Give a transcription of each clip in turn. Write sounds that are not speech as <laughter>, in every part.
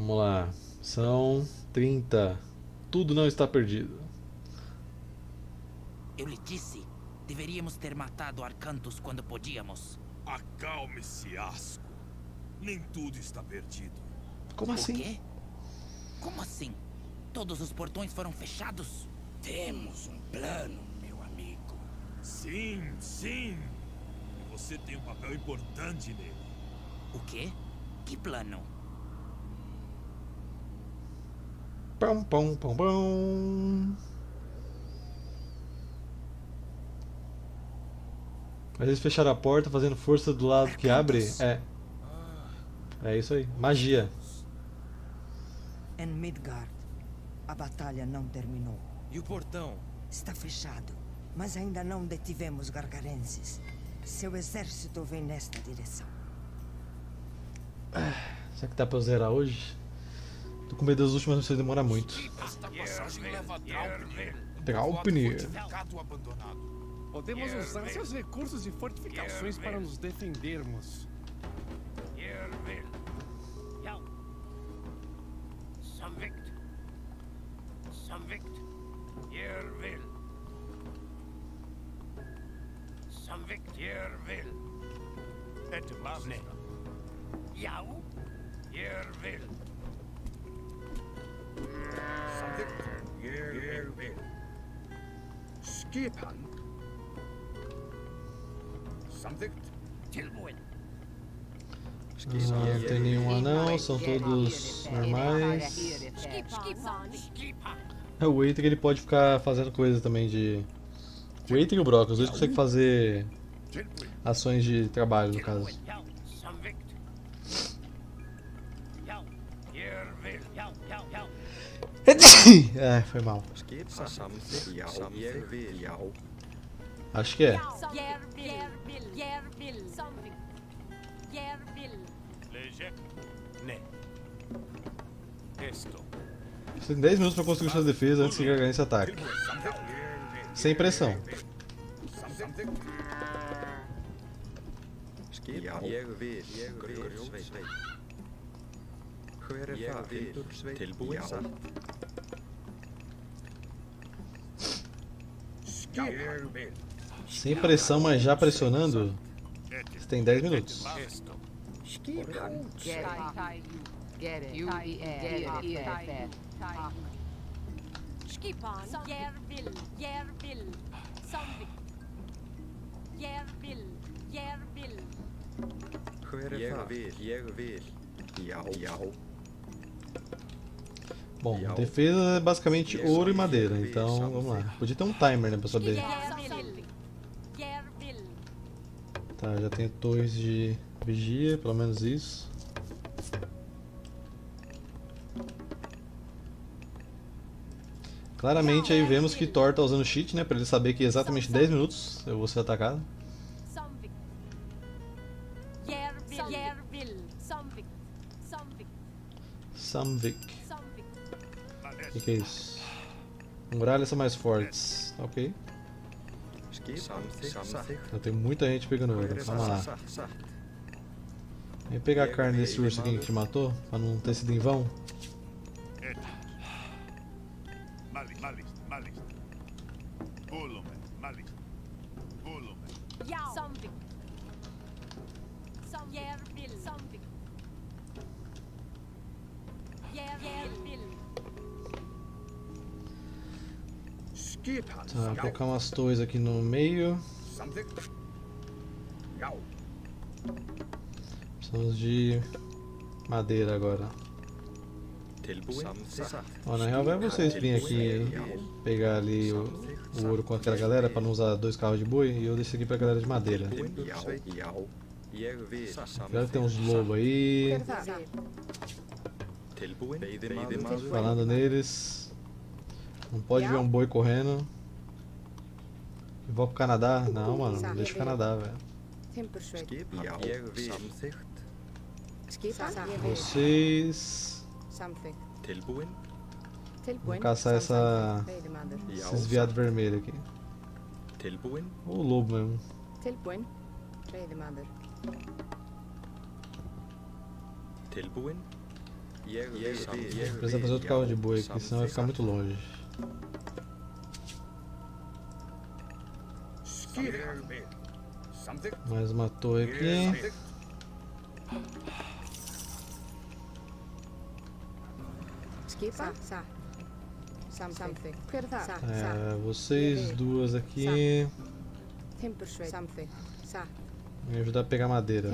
Vamos lá. São 30. Tudo não está perdido. Eu lhe disse, deveríamos ter matado Arcantus quando podíamos. Acalme-se, Asco. Nem tudo está perdido. Como O assim? quê? Como assim? Todos os portões foram fechados? Temos um plano, meu amigo. Sim, sim. E você tem um papel importante nele. O quê? Que plano? Pão, pão, pão, pão. Mas eles fecharam a porta fazendo força do lado que abre. É. É isso aí. Magia. Em Midgard, a batalha não terminou. E o portão? Está fechado, mas ainda não detivemos gargarenses. Seu exército vem nesta direção. Será que dá pra eu zerar hoje? Tô com medo das últimas missões demorar muito. Esta passagem leva a Draupnir. Podemos usar seus recursos e fortificações para nos defendermos. Samvikt. Samvikt. Jervil. Samvikt Jervil. Et lavne. Jau. Skipan. Samvikt Tilbuin. Não tem nenhum anão, são todos normais. É, O Waiter ele pode ficar fazendo coisa também de. O Waiter e o Brock, os dois conseguem fazer ações de trabalho no caso. <laughs> É, foi mal. Acho que é. Você tem 10 minutos pra construir suas defesas antes que o Garganta ataque. Sem pressão. Skipa, ég vil, ég vil, sveit. Hver er það, Hildur? Tilbúin. Sem pressão, mas já pressionando. Você tem 10 minutos. Skipan, Skipan, Jervil, Jervil, something. Jervil, Jervil. hver er það? Ég vil, ég vil, já, já. Bom, defesa é basicamente ouro e madeira, então vamos lá. Podia ter um timer, né, pra saber. Tá, já tenho torres de vigia, pelo menos isso. Claramente aí vemos que Thor tá usando cheat, né, pra ele saber que exatamente 10 minutos eu vou ser atacado. Samvik. O que, que é isso? Muralhas são mais fortes. Tá ok. Eu tenho muita gente pegando ouro. Vamos lá. Vem pegar a carne desse urso aqui que te matou, pra não ter sido em vão. Colocar umas torres aqui no meio. Precisamos de madeira agora. Na real vai vocês virem aqui pegar ali o, o ouro com aquela galera pra não usar dois carros de boi e eu deixo aqui pra galera de madeira. Agora tem uns lobos aí, falando neles. Não pode ver um boi correndo. Vou pro Canadá? Não, mano, não deixa o Canadá, velho. Vocês vão caçar essa, esses viados vermelhos aqui. Ou o lobo mesmo. Precisa fazer outro carro de boi aqui, senão vai ficar muito longe. Mais uma torre aqui. É, vocês duas aqui. Me ajudar a pegar madeira.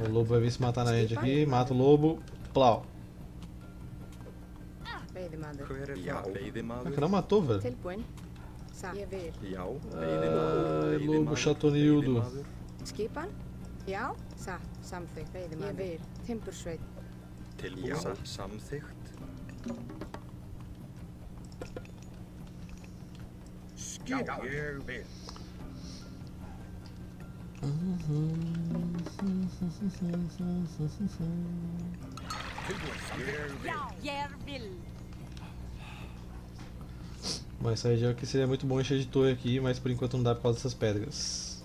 O lobo vai vir se matar na gente aqui. Mata o lobo. Plau. Er? Veiðimaður. Caraca, não matou, velho. Ég vil. Já, veiðimaður. Uh, Lógu Sjátonjúlu. Skipan? Já, satt, samþygt, veiðimaður. Ég vil. Timbursveit. Tilbúið, satt, samþygt. Skip, ég vil. Tilbúið, satt, ég vil. Já, ég vil. <laughs> Mas essa região aqui seria muito bom encher de torre aqui, mas por enquanto não dá por causa dessas pedras.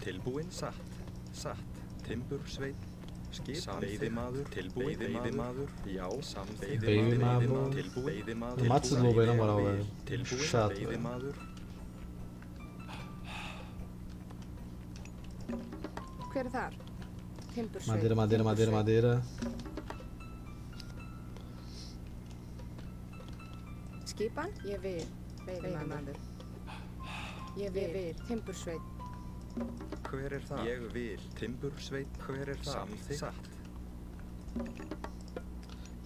Tilbúin. Já. Satt. Satt. Timbursveit. Skip. Veiðimaður. Tilbúin. Veiðimaður. Já. Samþykkt. Veiðimaður. Tilbúin. Veiðimaður. Esse lobo aí, na moral, Ég vil. velho. Tilbúin. Chato, velho. Er þar? Timbursveit. Madeira, madeira, madeira, madeira. Skipan? Ég vil. Veiðimaður. Ég vil. Timbursveit. Hver er það? Ég vil. Timbursveit. Hver er það? Samþykkt. Satt.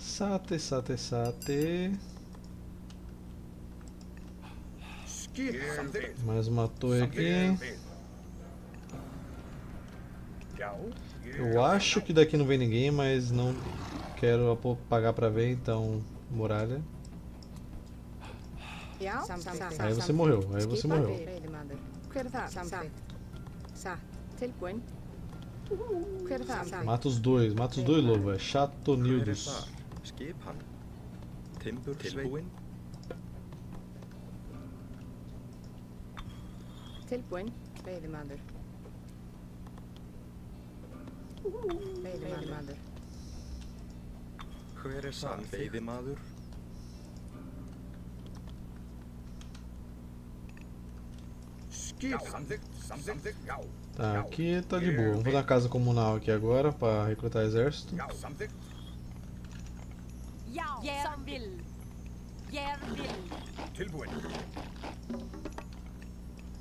Sate, sate, sate. Mais uma torre aqui. Eu acho que daqui não vem ninguém, mas não quero pagar pra ver, então muralha. Aí você morreu, aí você morreu. Mata os dois, mata os dois lobos, é chatonildos. Tilbúin. Veiðimaður. Veiðimaður. Hver er það? Veiðimaður. Tá, aqui tá de boa. Vamos na casa comunal aqui agora pra recrutar exército. Já. Something.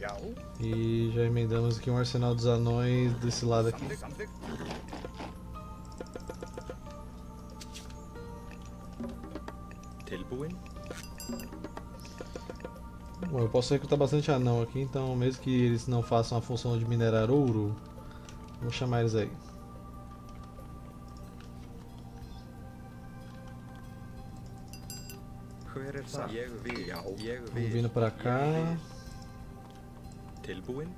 Já. E já emendamos aqui um arsenal dos anões desse lado aqui. Bom, eu posso recrutar bastante anão aqui, então mesmo que eles não façam a função de minerar ouro, vou chamar eles aí. Ég Vamos vindo pra cá. Tilbúin.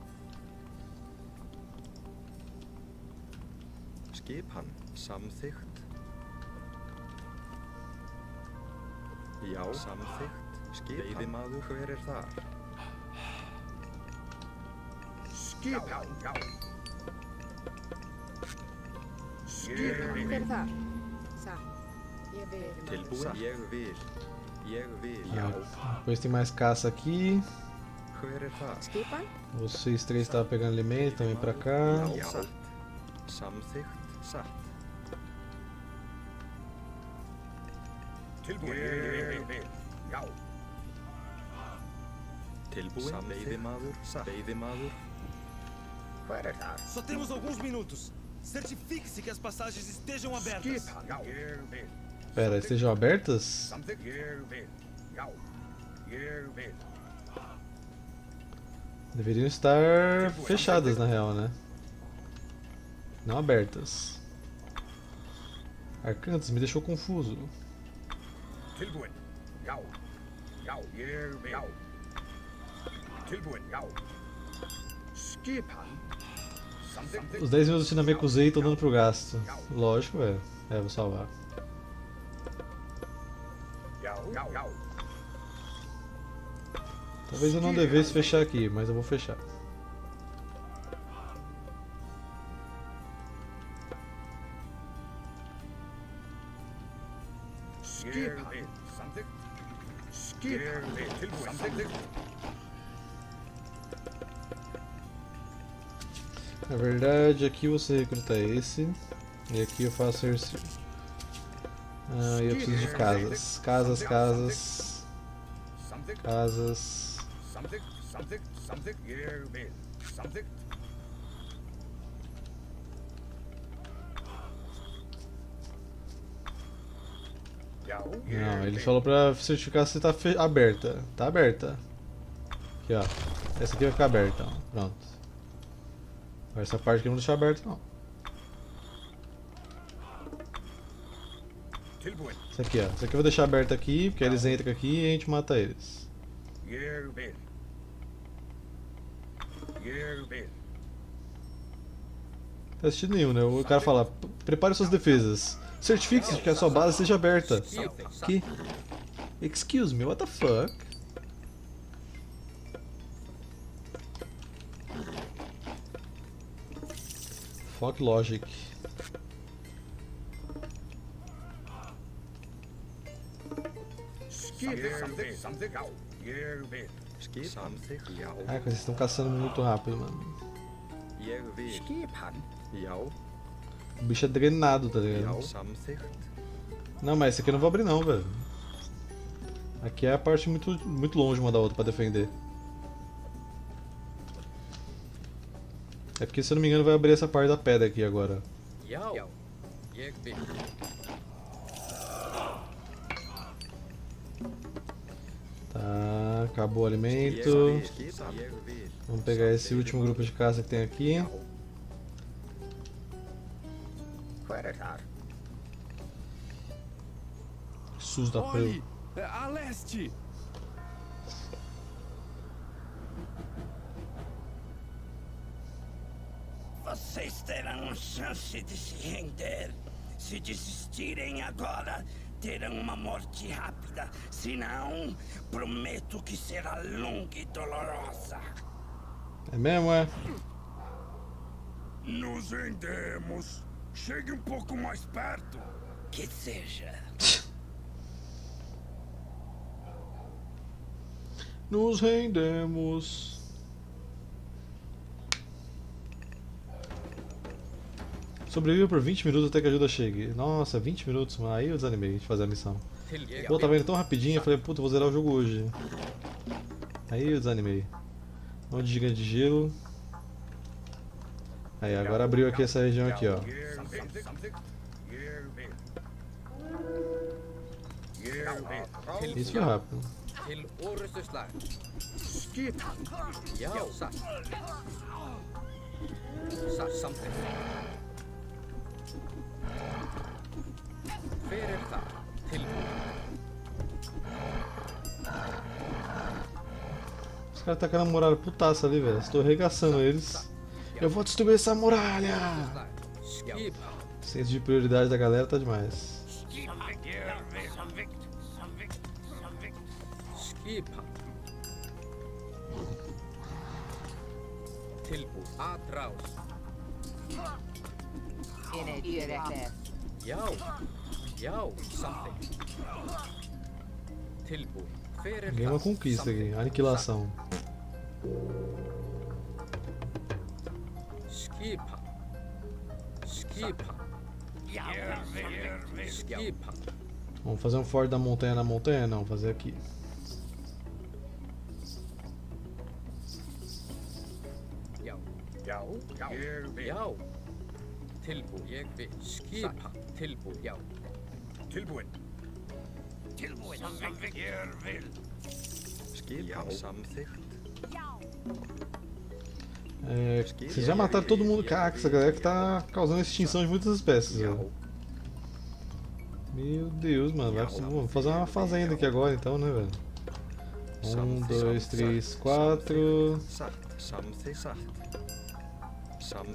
Skip hann. Samþykkt. Já. Samþykkt. Skip hann. Veiðimaður. Hver er þar? Skip. Já. Já. Skip. Hver er þar? Sa. Ég vil. Tilbúin. Ég vil. Ég vil. Já. Depois tem mais caça aqui. Vocês três estavam pegando alimento, também pra cá. Tilbúin. Veiðimaður. Veiðimaður. Hver er það? Só temos alguns minutos. Certifique-se que as passagens estejam abertas. Já. Ég vil. Pera, estejam abertas? Something. Ég vil. Já. Ég vil. Deveriam estar fechadas na real, né? Não abertas. Arcantes me deixou confuso. Os 10 minutos me acusei tô dando pro gasto. Lógico, velho. É, vou salvar. Talvez eu não devesse fechar aqui, mas eu vou fechar. Na verdade, aqui você recruta esse. E aqui eu faço esse. Ah, eu preciso de casas. Casas, casas, casas. Samþykkt. Ég vil. Samþykkt. Já. ég Não, ele falou pra certificar se tá aberta. Tá aberta. Aqui, ó. Essa aqui vai ficar aberta, ó. Pronto. Agora essa parte aqui eu não deixar aberta, não. Essa aqui, ó. Essa aqui eu vou deixar aberta aqui, porque eles entram aqui e a gente mata eles. Faz sentido nenhum, né? O cara fala, prepare suas defesas. Certifique-se de que a sua base esteja aberta. Que? Excuse me, what the fuck? Fuck logic. Samþykkt. Já. Ég vil. Caraca, vocês estão caçando muito rápido, mano. O bicho é drenado, tá ligado? Não, mas esse aqui eu não vou abrir não, velho. Aqui é a parte muito, muito longe uma da outra pra defender. É porque, se eu não me engano, vai abrir essa parte da pedra aqui agora. Tá, acabou o alimento. Vamos pegar esse último grupo de caça que tem aqui. SUS da Olhe! É A leste! Vocês terão chance de se render. Se desistirem agora, terão uma morte rápida. Se não, prometo que será longa e dolorosa. É mesmo, é? Nos rendemos. Chegue um pouco mais perto. Que seja. Nos rendemos. Sobreviva por 20 minutos até que a ajuda chegue. Nossa, 20 minutos, mano. Aí eu desanimei de fazer a missão. Pô, tava indo tão rapidinho, eu falei, puta, vou zerar o jogo hoje. Aí eu desanimei. Onde gigante de gelo. Aí, agora abriu aqui essa região aqui, ó. Isso foi rápido. Er það? Tilbúin. Os caras tacando a muralha putaça ali, velho. Estou arregaçando eles. Eu vou destruir essa muralha! Senso de prioridade da galera tá demais. Skipan. Tilbúin. Atrás. Já. Já. Samþykkt. Tilbúin. Er Ganhei uma conquista aqui, aniquilação. Skipan. Skipan. Skipan. Vamos fazer um forte da montanha na montanha? Não, fazer aqui. Já. Já. Ég vil. Já. Tilbúin. Ég vil. Skipan. Tilbúin. Já. Tilbúin. Tilbúin. Samþykkt. Ég vil. Skipan. Samþykkt. É, vocês já mataram todo mundo. Caraca, essa galera que tá causando extinção de muitas espécies. Velho. Meu Deus, mano. Vai, vamos fazer uma fazenda aqui agora então, né, velho? Um, dois, três, quatro.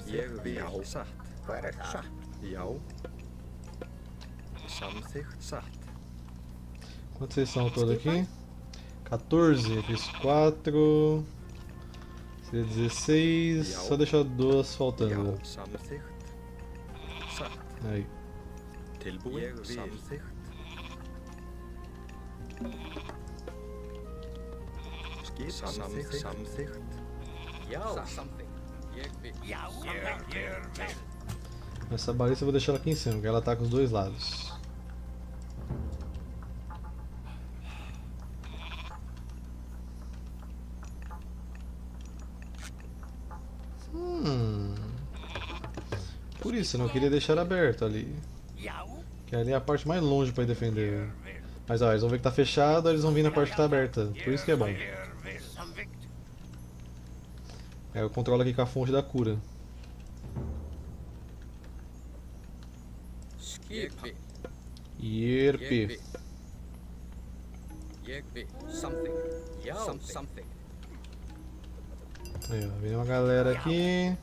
Ég vil. Satt. Já. Satt. Quantos vocês são todos aqui? 14, eu fiz 4. Seria 16. Só deixar duas faltando. Satt. Aí. Tilbúin. Samþykkt. Samþykkt. Já. Ég vil. Essa balista eu vou deixar ela aqui em cima, porque ela tá com os dois lados. Hum. Por isso, eu não queria deixar aberto ali. Que ali é a parte mais longe pra defender. Mas ó, eles vão ver que tá fechado, eles vão vir na parte que tá aberta. Por isso que é bom. Aí eu controlo aqui com a fonte da cura. Ég vil. IRP. Ég vil. Aí, ó, vem uma galera aqui.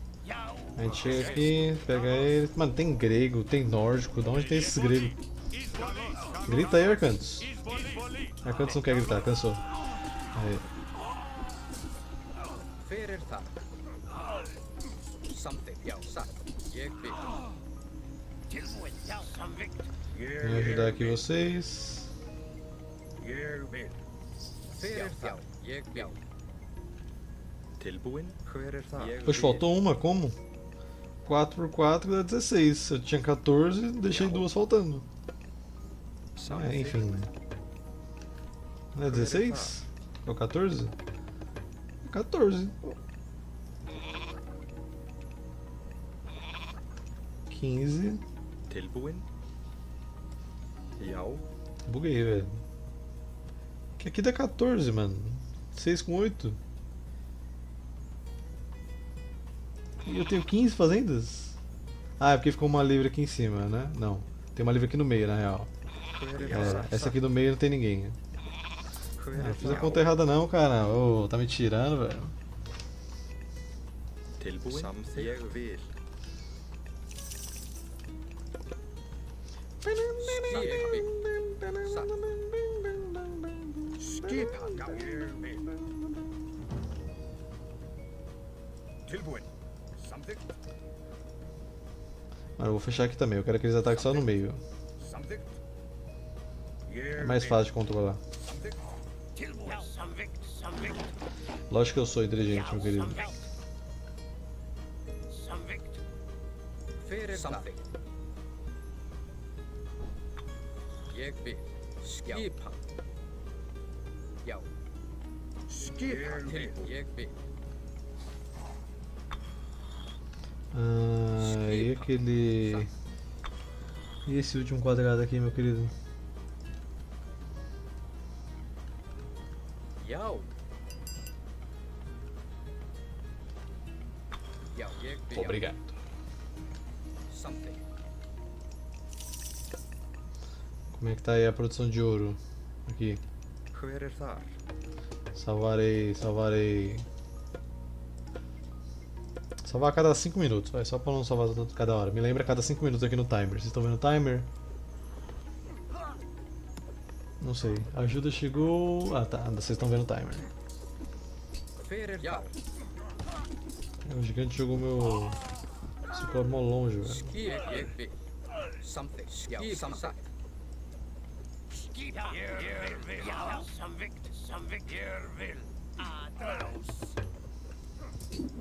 A gente chega aqui, pega eles. Mano, tem grego, tem nórdico. De onde tem esses gregos? Grita aí, Arcantos. Arcantos não quer gritar, cansou. Aí. Vou ajudar aqui vocês. Tilbúin. Hver er það? Ég Poxa, faltou uma, como? 4 por 4 dá 16. Eu tinha 14, deixei duas faltando. Ah, enfim. Não é 16? Ou 14? 14. 15. Tilbúin. Já. Buguei, velho. Que aqui dá 14, mano. 6 com 8. Eu tenho 15 fazendas? Ah, é porque ficou uma livre aqui em cima, né? Não. Tem uma livre aqui no meio, na real. É, essa aqui do meio não tem ninguém. Não fiz a conta errada não, cara. Ô, tá me tirando, velho. Tilbúin. Samþykkt. Mas eu vou fechar aqui também. Eu quero que eles ataquem só no meio. É mais fácil de controlar. Lógico que eu sou inteligente, meu querido. Samþykkt. Fyrir Ah, e aquele. E esse último quadrado aqui, meu querido? Vil. Obrigado. Como é que tá aí a produção de ouro? Aqui. Salvarei, salvarei. Salvar a cada 5 minutos, vai, só pra não salvar tanto cada hora. Me lembra a cada 5 minutos aqui no timer. Vocês estão vendo o timer? Não sei. Ajuda chegou. Ah tá, vocês estão vendo o timer. Er? O gigante jogou meu. Ciclope mó longe, velho.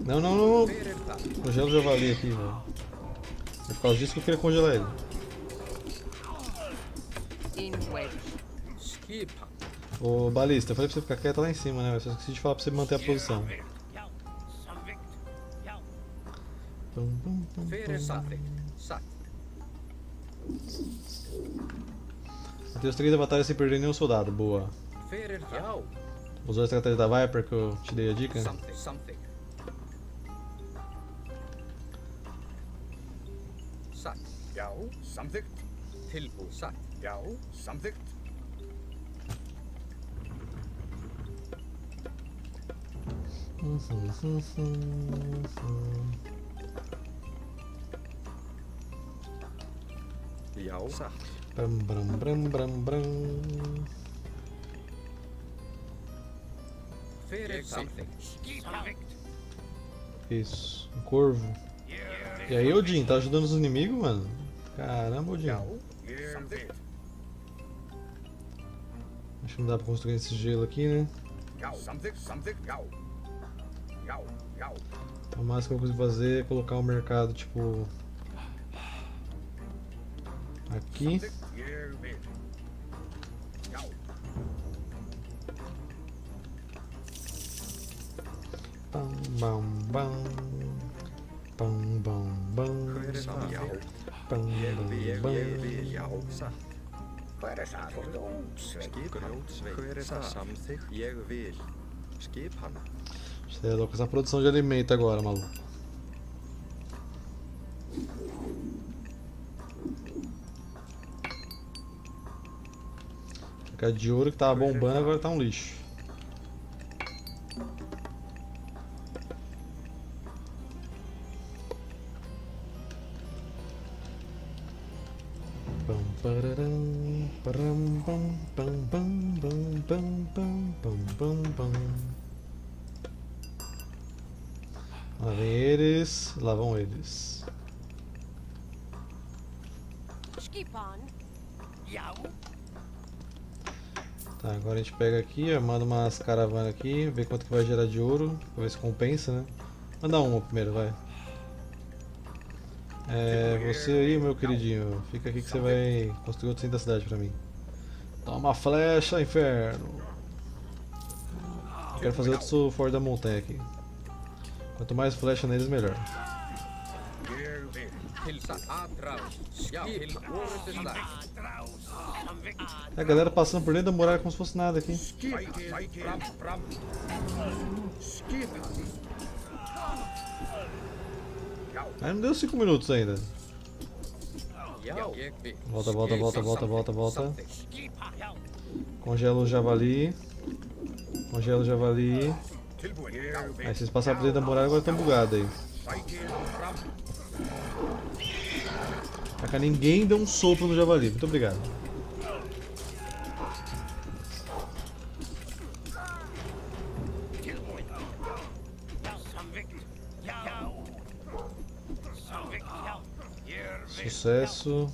Não, não, não? Congela o javali aqui, velho. É por causa disso que eu queria congelar ele. Ô balista, eu falei pra você ficar quieto lá em cima, né? Eu só esqueci de falar pra você manter a posição. Pum, os três da batalha sem perder nenhum soldado, boa. Usou a estratégia da Viper que eu te dei a dica? Samþykkt. Samþykkt. Samþygt. Tilbúið satt. Já, samþygt. Já, satt. Brum, brum, brum, brum, brum. Fyrir er samþygt. Samþygt. Isso. Um corvo. E aí, Odin, tá ajudando os inimigos, mano? Caramba. Something. Acho que não dá pra construir esse gelo aqui, né? Yau. O máximo que eu consigo fazer é colocar o mercado, tipo... Aqui. Bam, bam. Bam, bam. Bam, bam. Hver er það? Er. Você é louco essa produção de alimento agora, maluco. Ficar de ouro que tava bombando, agora tá um lixo. Lá vem eles, lá vão eles. Tá, agora a gente pega aqui, ó, manda umas caravanas aqui, vê quanto que vai gerar de ouro, pra ver se compensa, né? Manda uma primeiro, vai. É, você aí, meu queridinho, fica aqui que você vai construir outro centro da cidade pra mim. Toma flecha, inferno! Quero fazer outro fora da montanha aqui. Quanto mais flecha neles, melhor. É a galera passando por dentro da muralha como se fosse nada aqui. Aí não deu 5 minutos ainda. Volta, volta, volta, volta, volta, volta. Congela o javali. Congela o javali. Aí vocês passaram por dentro da muralha agora estão bugados aí. Caraca, ninguém deu um sopro no javali. Muito obrigado. Sucesso.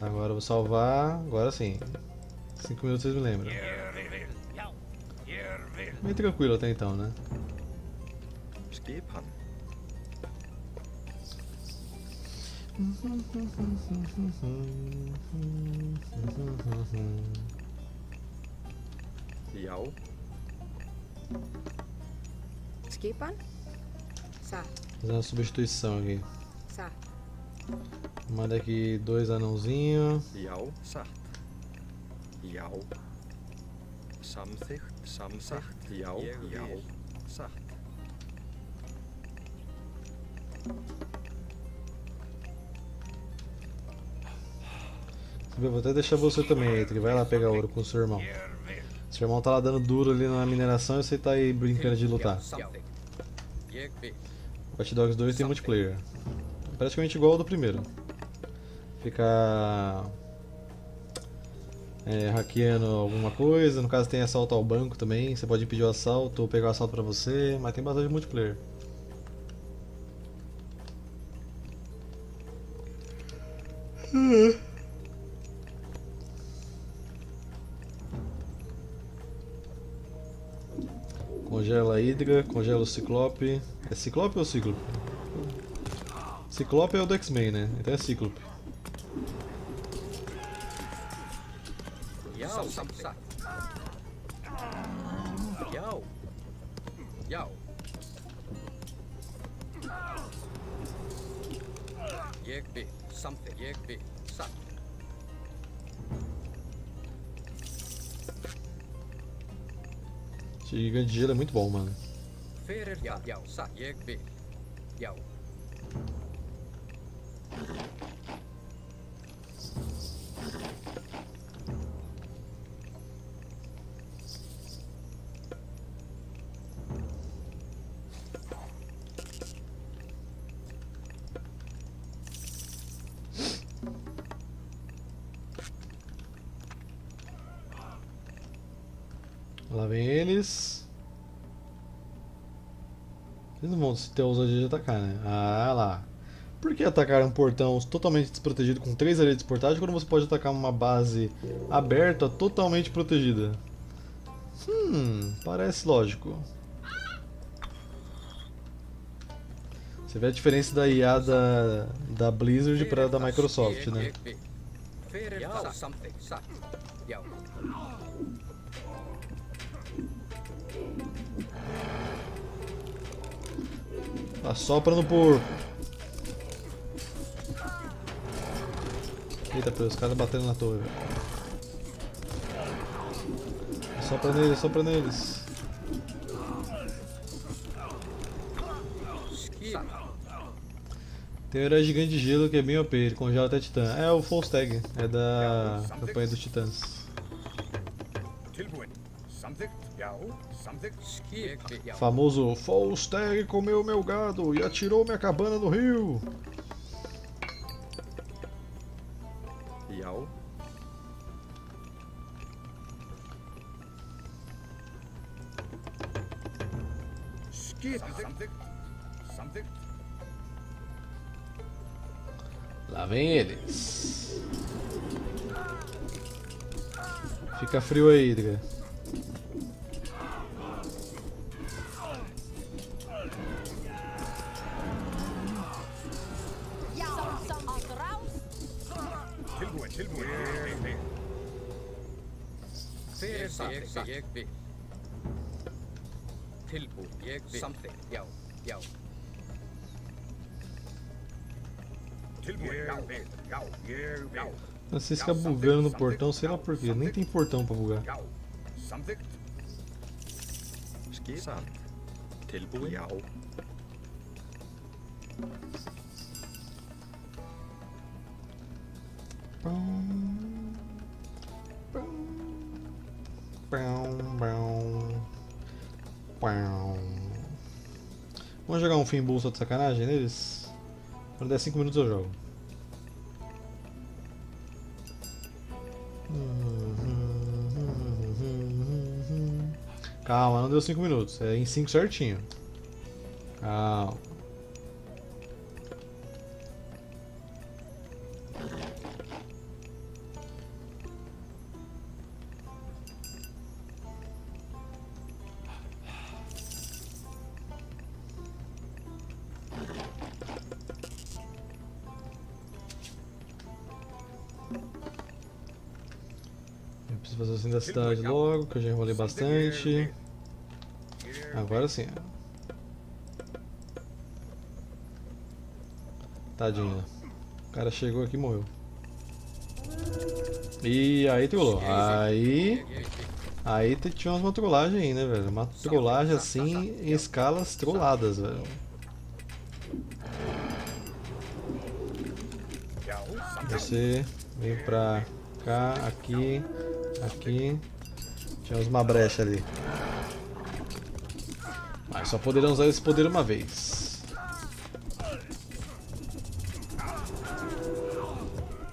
Agora eu vou salvar. Agora sim. 5 minutos vocês me lembram. Bem tranquilo até então, né? Já. Skipan. Sa. Fazer uma substituição aqui. Sa. Manda aqui dois anãozinhos. Já. Satt. Já. Samþykkt. Samþykkt. Já. Já. Satt. Eu vou até deixar você também, Etri. Vai lá pegar ouro com o seu irmão. Seu irmão tá lá dando duro ali na mineração e você tá aí brincando de lutar. Watch Dogs 2 tem multiplayer. Praticamente igual ao do primeiro. Ficar é, hackeando alguma coisa. No caso tem assalto ao banco também. Você pode pedir o assalto ou pegar o assalto pra você. Mas tem bastante multiplayer. Congela a Hydra, congela o Ciclope. É Ciclope ou Cíclope? Ciclope é o do X-Men, né? Então é Ciclope. Yau, sapsa. Yau. Yau. Yegbi, something, yegbi, something. Gigante de gelo é muito bom, mano. Ferer, yau, yau, sa, yegbi. Lá vem eles. Eles não vão ter ousadia de atacar, né? Ah lá. Por que atacar um portão totalmente desprotegido com três areias de portagem quando você pode atacar uma base aberta totalmente protegida? Hum, parece lógico. Você vê a diferença da IA da, da Blizzard para da Microsoft, né? Assopra no porco. Eita, os caras batendo na torre. Assopra neles, assopra neles. Tem um herói gigante de gelo que é bem OP, ele congela até titã. É o Volstagg, é da campanha dos titãs. Famoso Volstagg comeu meu gado e atirou minha cabana no rio. Frio aí, Idra. Vocês ficam bugando no portão, sei lá porquê. Nem tem portão pra bugar. Já. Já. Vamos jogar um fim bolsa de sacanagem neles? Quando der 5 minutos eu jogo. Calma, não deu 5 minutos. É em 5 certinho. Calma. Eu preciso fazer o centro da cidade logo, que eu já enrolei bastante. Agora sim. Tadinha. O cara chegou aqui e morreu. E aí trollou. Aí. Aí tinha umas trollagens aí, né, velho? Uma trollagem assim em escalas trolladas, velho. Você vem pra cá, aqui, aqui. Tinha uma brecha ali. Mas só poderão usar esse poder uma vez.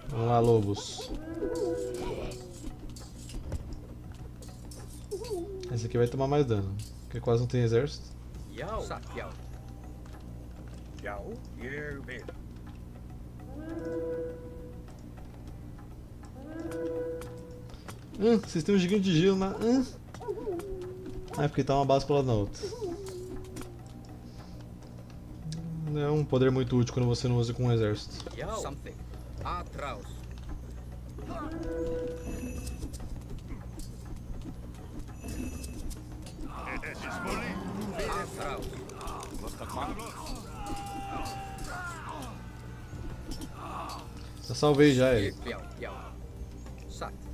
Vamos lá, lobos. Esse aqui vai tomar mais dano, porque quase não tem exército. Satt. Já. Hum, vocês têm um gigante de gelo na. Hum. Ah, é porque tá uma base colada na outra. Não é um poder muito útil quando você não usa com um exército. Já. Eu salvei já ele.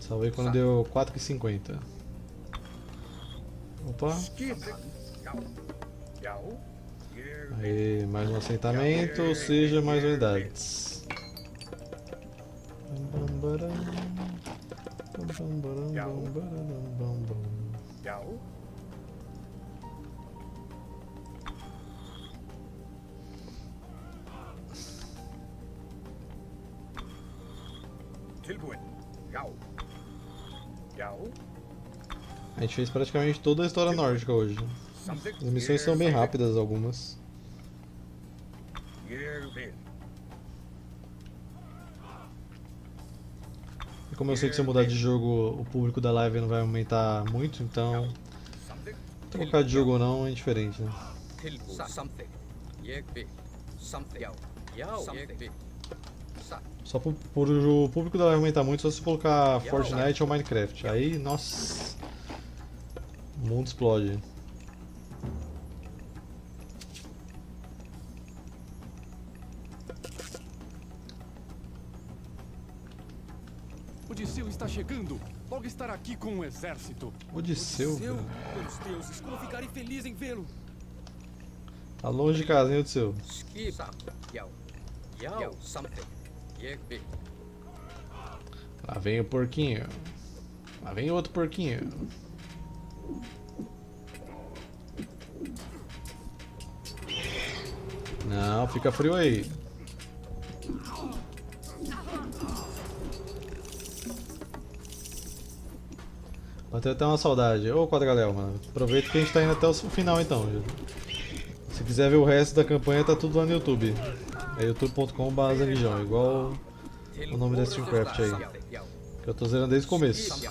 Salvei quando deu 4,50. Opa, aí mais um assentamento, ou seja, mais unidades. Já, A gente fez praticamente toda a história nórdica hoje. As missões são bem rápidas, algumas. E como eu sei que se eu mudar de jogo o público da live não vai aumentar muito, então. Trocar de jogo ou não é indiferente, né? Só por, por o público da live aumentar muito, só se colocar Fortnite ou Minecraft. Aí, nossa. O mundo explode. Odisseu está chegando. Logo estará aqui com um exército. Odisseu, velho. Meus deuses, como ficarei feliz em vê-lo. Tá longe de casa, hein, Odisseu? Lá vem o porquinho. Lá vem outro porquinho. Não, fica frio aí. Bateu até uma saudade. Ô Quadraléu, mano. Aproveita que a gente tá indo até o final então. Se quiser ver o resto da campanha, tá tudo lá no YouTube. É youtube.com.br igual o nome da Streamcraft aí. Que eu tô zerando desde o começo.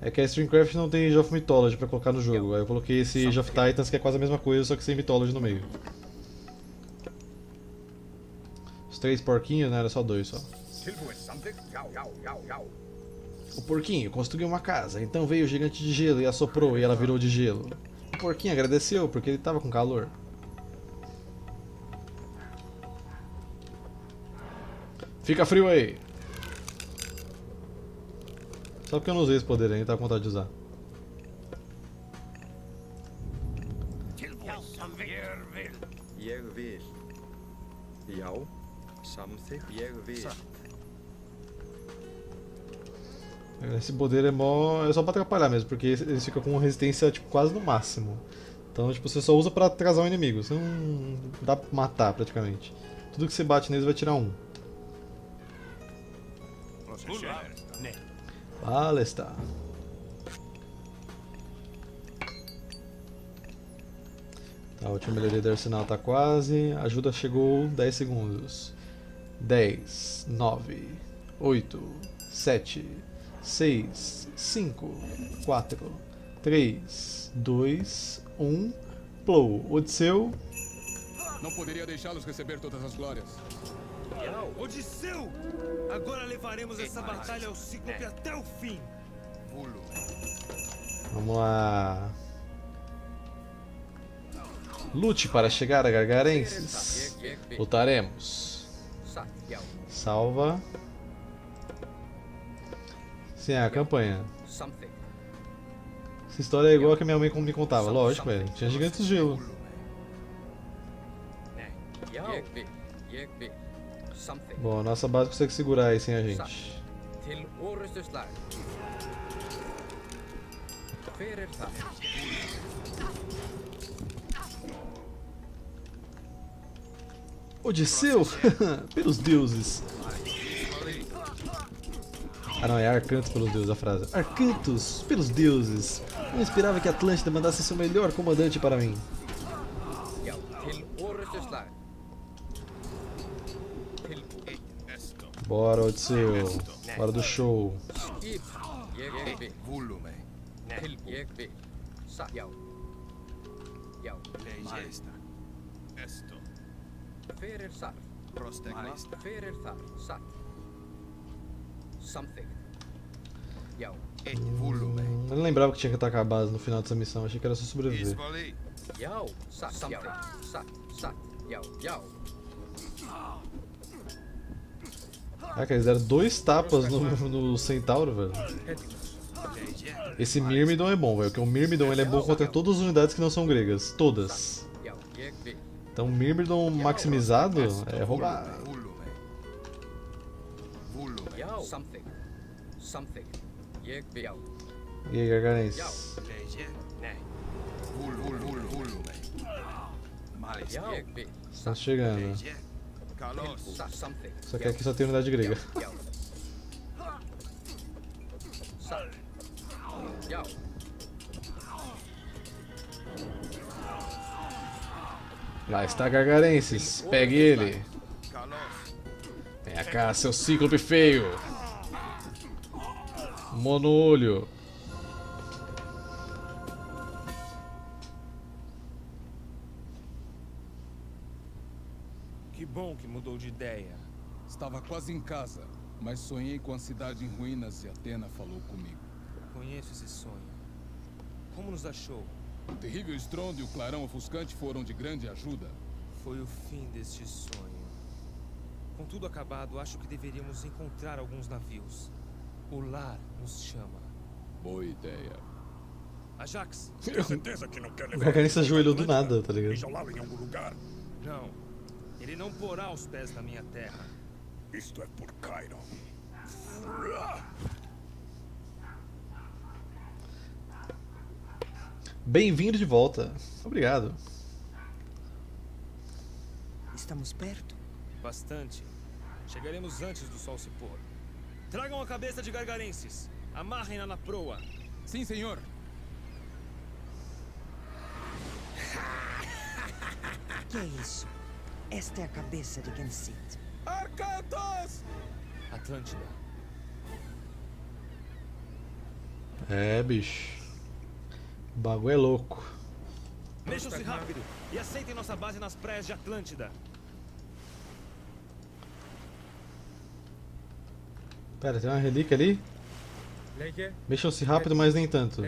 É que a Streamcraft não tem Age of Mythology pra colocar no jogo. Aí eu coloquei esse Age of Titans que é quase a mesma coisa, só que sem Mythology no meio. Os três porquinhos, né? Era só dois só. O porquinho construiu uma casa, então veio o gigante de gelo e assoprou e ela virou de gelo. O porquinho agradeceu porque ele tava com calor. Fica frio aí! Só porque eu não usei esse poder ainda, tá com vontade de usar. Tilbúið Esse poder é, mó, é só pra atrapalhar mesmo, porque eles ficam com resistência tipo, quase no máximo. Então tipo, você só usa pra atrasar o inimigo, você não dá pra matar praticamente. Tudo que você bate neles vai tirar um. Palestar. Tá, a última melhoria do arsenal tá quase. A ajuda chegou 10 segundos. 10, 9, 8, 7, 6, 5, 4, 3, 2, 1. Plow. Odisseu. Não poderia deixá-los receber todas as glórias. Odisseu! Agora levaremos essa batalha ao Cíclope até o fim. Vamos lá. Lute para chegar a Gargarenses. Lutaremos. Salva. Sim, é a campanha. Essa história é igual a que minha mãe me contava. Lógico, velho. Tinha gigantes de gelo. Bom, a nossa base consegue segurar aí sem a gente. Hver er það? Odisseu? pelos deuses. Ah não, é Arcantos pelos deuses a frase. Arcantos pelos deuses. Não esperava que Atlântida mandasse seu melhor comandante para mim. Bora, Odisseu. Bora do show. Volume. Tilbúið. Ég vil. Satt. Já. Já. Legesta. Esto. Er þar? Er þar? Satt. Something. Já. Eu não lembrava que tinha que atacar a base no final dessa missão. Achei que era só sobreviver. Já. Caraca, eles deram dois tapas no, no Centauro, velho. Esse Myrmidon é bom, velho. Porque o Myrmidon ele é bom contra todas as unidades que não são gregas. Todas. Então Myrmidon maximizado é roubado. E aí, vil. Estamos chegando. Só que aqui só tem unidade grega. Lá está Gargarenses. Pegue ele. Venha cá, seu cíclope feio. Monolho. Que bom que mudou de ideia. Estava quase em casa, mas sonhei com a cidade em ruínas e Atena falou comigo. Conheço esse sonho. Como nos achou? O terrível estrondo e o clarão ofuscante foram de grande ajuda. Foi o fim deste sonho. Com tudo acabado, acho que deveríamos encontrar alguns navios. O lar nos chama. Boa ideia. Ajax! <laughs> Tem certeza que não quer O levar Gargarense ele ajoelhou do nada, tá ligado? Isolá-lo em algum lugar. Não. Ele não porá os pés na minha terra. Isto é por Chiron. Bem-vindo de volta. Obrigado. Estamos perto. Bastante. Chegaremos antes do sol se pôr. Tragam a cabeça de Gargarenses. Amarrem-na na proa. Sim, senhor. <laughs> Que é isso? Esta é a cabeça de Gensit. Arcantos! Atlântida. É, bicho. O bagulho é louco. Mexam-se rápido e aceitem nossa base nas praias de Atlântida. Pera, tem uma relíquia ali? Mexam-se rápido, mas nem tanto.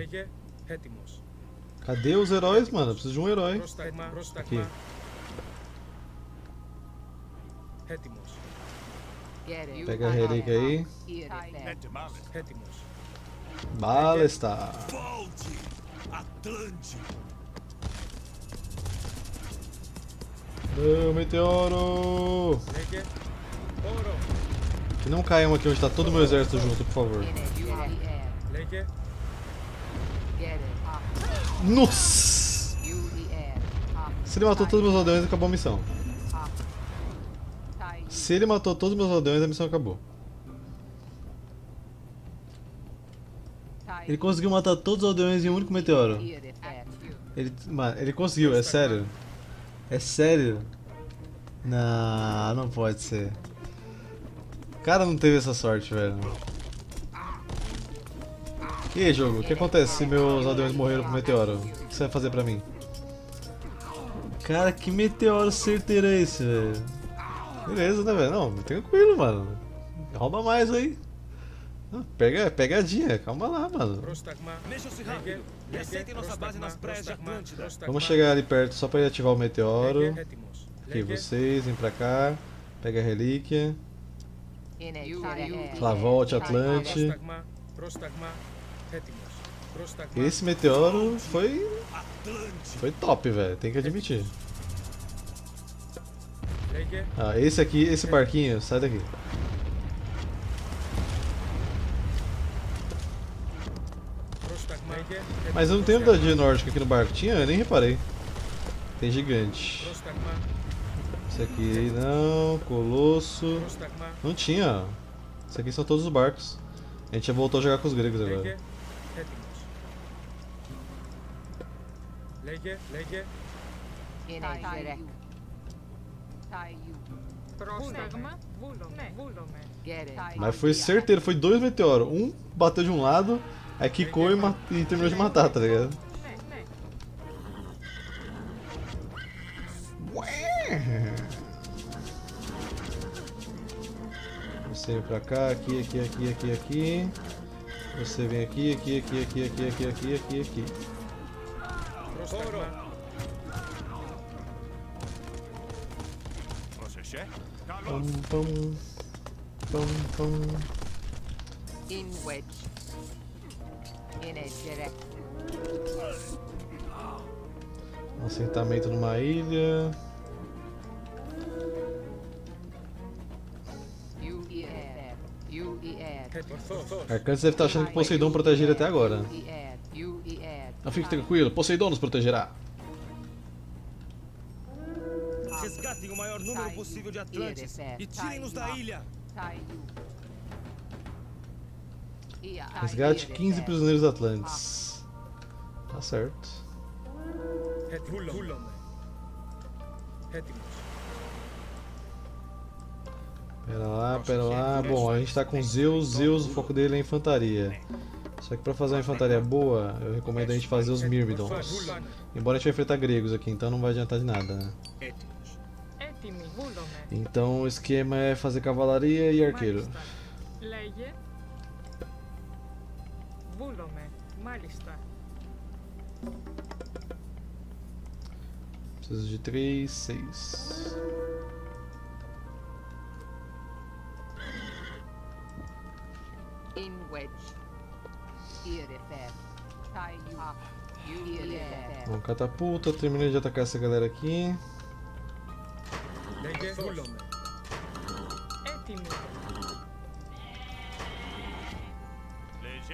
Cadê os heróis, mano? Eu preciso de um herói. Aqui. Pega a relíquia aí. Balestar. Atlante! Meu meteoro! Que não caiam aqui onde tá todo o meu exército junto, por favor. Nossa! Se ele matou todos os meus aldeões, acabou a missão. Se ele matou todos os meus aldeões, a missão acabou. Ele conseguiu matar todos os aldeões em um único meteoro. Ele, mano, ele conseguiu, é sério. É sério. Não, não pode ser. O cara não teve essa sorte, velho. E aí, jogo, o que acontece se meus aldeões morreram pro meteoro? O que você vai fazer pra mim? Cara, que meteoro certeiro é esse, velho? Beleza, né, velho? Não, tranquilo, mano. Rouba mais aí. Pega, pegadinha, calma lá, mano. Mexam-se rápido e aceitem nossa base nas praias de Atlântida. Vamos chegar ali perto só pra ele ativar o meteoro. Aqui, vocês, vem pra cá. Pega a relíquia. Lá volte, Atlante. Esse meteoro foi. Foi top, velho. Tem que admitir. Ah, esse aqui, esse barquinho, sai daqui. Mas eu não tenho unidade nórdica aqui no barco. Tinha? Eu nem reparei. Tem gigante. Esse aqui não. Colosso. Não tinha. Esse aqui são todos os barcos. A gente já voltou a jogar com os gregos agora. Mas foi certeiro, foi dois meteoros. Um bateu de um lado, aí quicou e, e terminou de matar, tá ligado? Você vem pra cá, aqui, aqui, aqui, aqui, aqui. Você vem aqui, aqui, aqui, aqui, aqui, aqui, aqui, aqui, aqui. Pam, pam, pam, pam. In wedge. Um assentamento numa ilha. Arcantes deve estar achando que Poseidon protege ele até agora. Não fique tranquilo, Poseidon nos protegerá. Resgatem o maior número possível de Atlantes e tirem-nos da ilha. Resgate 15 prisioneiros atlantes. Tá certo. Pera lá, pera lá. Bom, a gente tá com Zeus. Zeus, o foco dele é infantaria. Só que pra fazer uma infantaria boa, eu recomendo a gente fazer os Myrmidons. Embora a gente vai enfrentar gregos aqui, então não vai adiantar de nada, né? Então o esquema é fazer cavalaria e arqueiro. Preciso de três, seis. In wedge. Bom, catapulta, terminei de atacar essa galera aqui.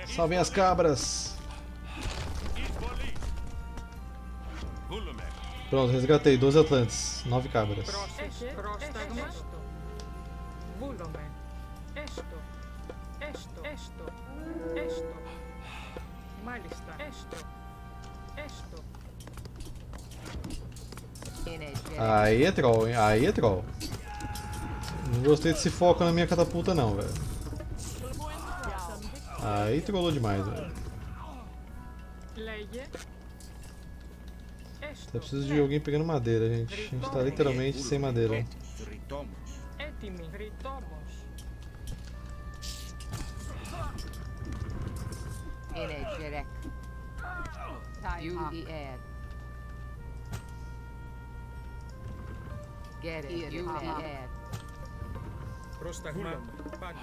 Salvem as cabras! Hulume. Pronto, resgatei. 12 Atlantes, 9 cabras. Aí é troll, hein? Aí é troll. Não gostei desse foco na minha catapulta não, velho. Aí trollou demais, velho. Só tá preciso de alguém pegando madeira, gente. A gente tá literalmente sem madeira. Get it. You add. Prostagmata. Pani.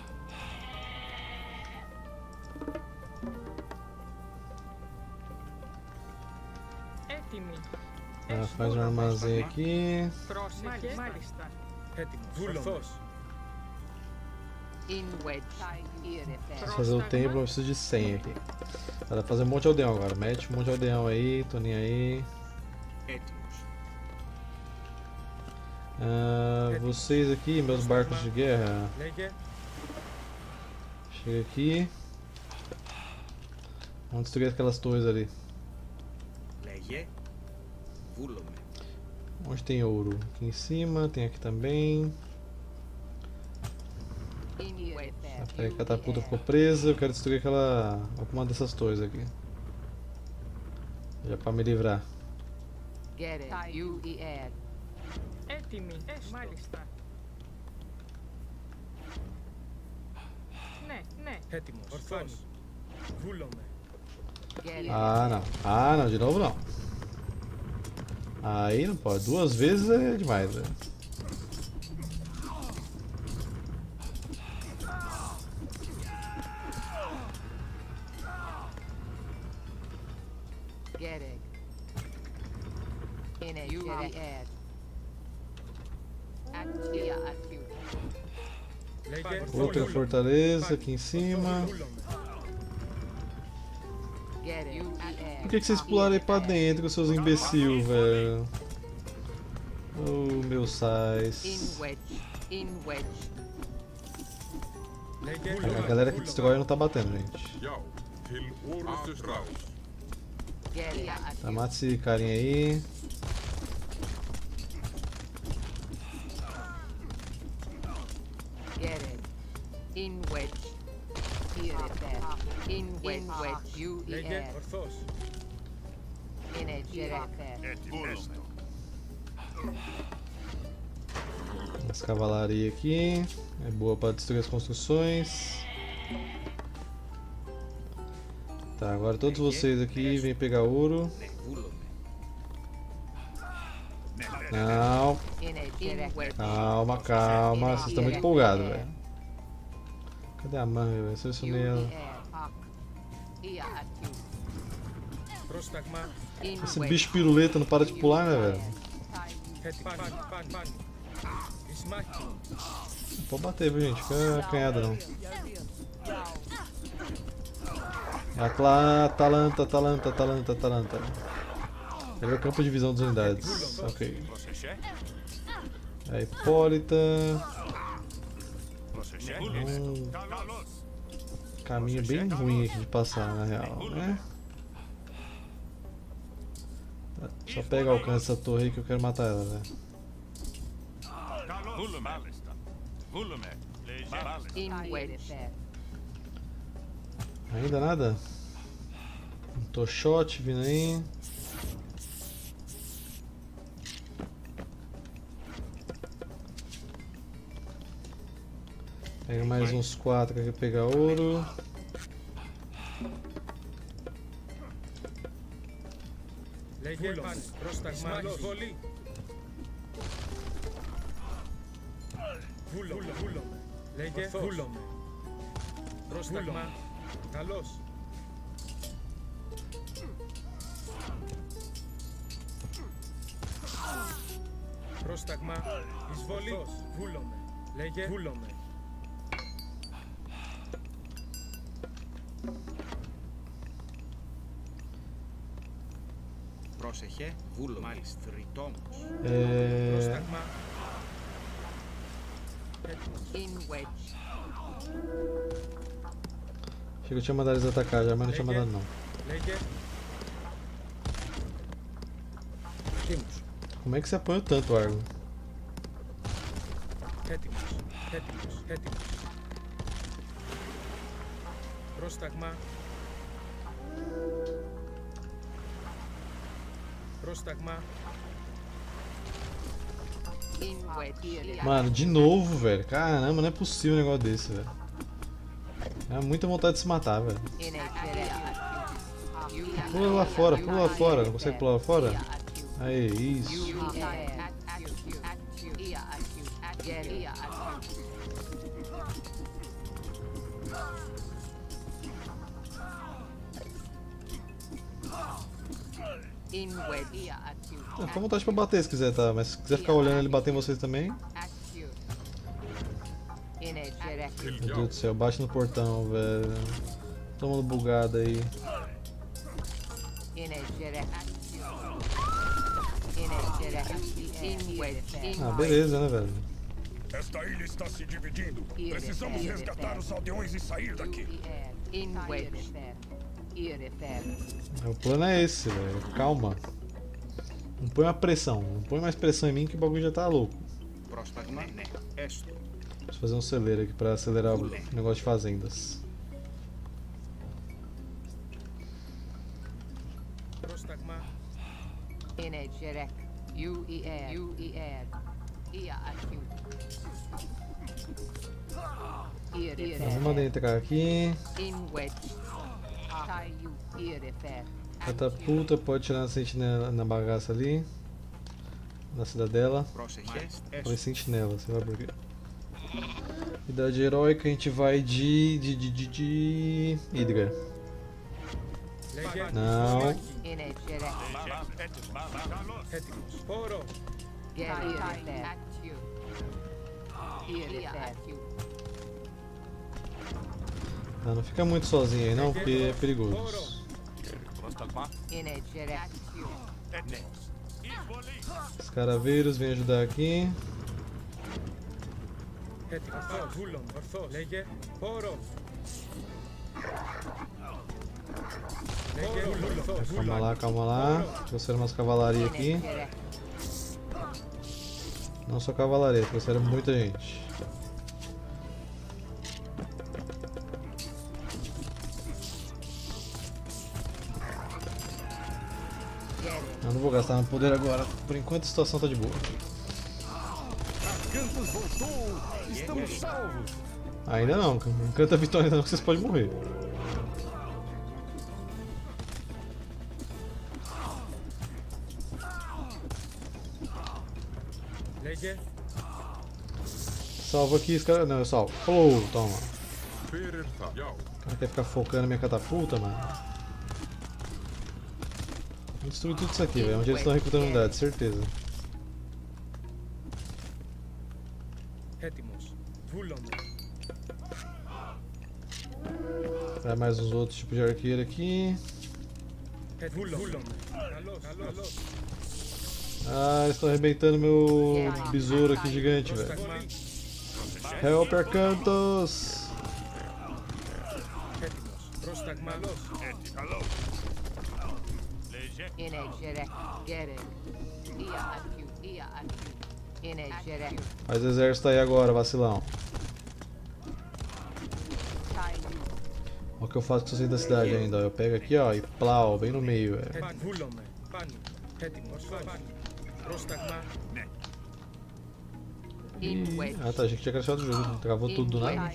Ela faz um armazém aqui. Fazer o templo, eu preciso de 100 aqui. Ela fazer um monte de aldeão agora. Mete um monte de aldeão aí, Toninho aí. Ah, vocês aqui, meus barcos de guerra. Chega aqui. Vamos destruir aquelas torres ali. Leia. Onde tem ouro? Aqui em cima, tem aqui também. A catapulta ficou presa, eu quero destruir aquela. alguma dessas torres aqui. Já pra me livrar. Tá, é. Ah não, ah não, de novo não. Aí não pode. Duas vezes é demais, né? Outra fortaleza aqui em cima. Por que, é que vocês pularam aí pra dentro, seus imbecil, velho? Oh, meu sais. A galera que destrói não tá batendo, gente. Tá, mata esse carinha aí. In wedge. Legend orthos. As cavalaria aqui. É boa para destruir as construções. Tá, agora todos vocês aqui vêm pegar ouro. Não. Calma, calma. Vocês estão muito empolgados, velho. Cadê a manga, velho? Eu subir ela. Esse bicho piruleta não para de pular, né, velho? Não pode bater, viu, gente? Fica acanhada, não. Vai lá, Atalanta, Atalanta, Atalanta, Atalanta. Ele é o campo de visão das unidades. Ok. É a Hipólita. Um caminho bem ruim aqui de passar, na real, né? Só pega o alcance dessa torre aí que eu quero matar ela, velho. Wedge. Ainda nada? Um Toshot vindo aí. Pega mais uns quatro aqui pra pegar ouro. Λέγε πρόσταγμα εισβολή. Βούλο, βούλο. Λέγε βούλο. Πρόσταγμα. Καλός. Πρόσταγμα εισβολή. Βούλο. Λέγε βούλο. Πρόσεχε, βούλο. Μάλιστα, τριτόμος. É... Πρόσταγμα. In wedge. Achei que eu tinha mandado eles atacar já, mas não tinha mandado não. Λέγε Como é que você apanha tanto, Argo? έτοιμος. Έτοιμος. Έτοιμος. Πρόσταγμα. Πρόσταγμα. In wedge. Mano, de novo, velho. Caramba, não é possível um negócio desse, velho. É muita vontade de se matar, velho. In edge. Pula lá fora, pula lá fora. Não consegue pular lá fora? Aí, isso. Ah, Fica à vontade pra bater se quiser, tá? Mas se quiser ficar olhando ele bater em vocês também. Meu Deus do céu, bate no portão, velho. Todo mundo bugado aí. Ah, beleza, né, velho? Esta ilha está se dividindo. Precisamos resgatar os aldeões e sair daqui. O plano é esse, velho. Calma. Não põe uma pressão. Não põe mais pressão em mim que o bagulho já tá louco. Deixa eu fazer um celeiro aqui pra acelerar o negócio de fazendas. Vamos entrar aqui. Catapulta, pode tirar a sentinela na bagaça ali. Na cidadela. Põe sentinela, sei lá por quê. Idade heróica, a gente vai de. de. de. de. de... Idgar. Não. Guerreiro, não fica muito sozinho aí não, porque é perigoso. Os caraveiros vêm ajudar aqui. Calma lá, calma lá. Trouxeram umas cavalaria aqui. Não só cavalaria, trouxeram muita gente. Eu não vou gastar meu poder agora. Por enquanto a situação tá de boa. Ainda não, canta a vitória não que vocês podem morrer. Salvo aqui, esse cara. Não, eu salvo. Falou, toma. O cara quer ficar focando minha catapulta, mano. Destruir tudo isso aqui, velho. É Onde eles estão recrutando unidades, certeza. Traz mais uns outros tipos de arqueiro aqui. Ah, eles estão arrebentando meu besouro aqui gigante, velho. Helper Cantos! Hello. Faz o exército aí agora, vacilão. Olha o que eu faço com vocês da cidade ainda. Eu pego aqui, ó, e plau, bem no meio, velho. Ah tá, achei que tinha crescido o jogo. Travou tudo do nada.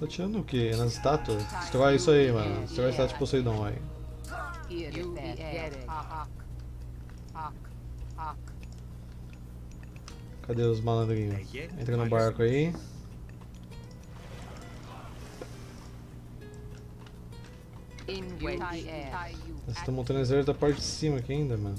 Tá tirando o quê? Nas estátuas? Destrói isso aí, mano. Destrói a estátua de Poseidon aí. Cadê os malandrinhos? Entra no barco aí. Vocês estão montando exército da parte de cima aqui ainda, mano.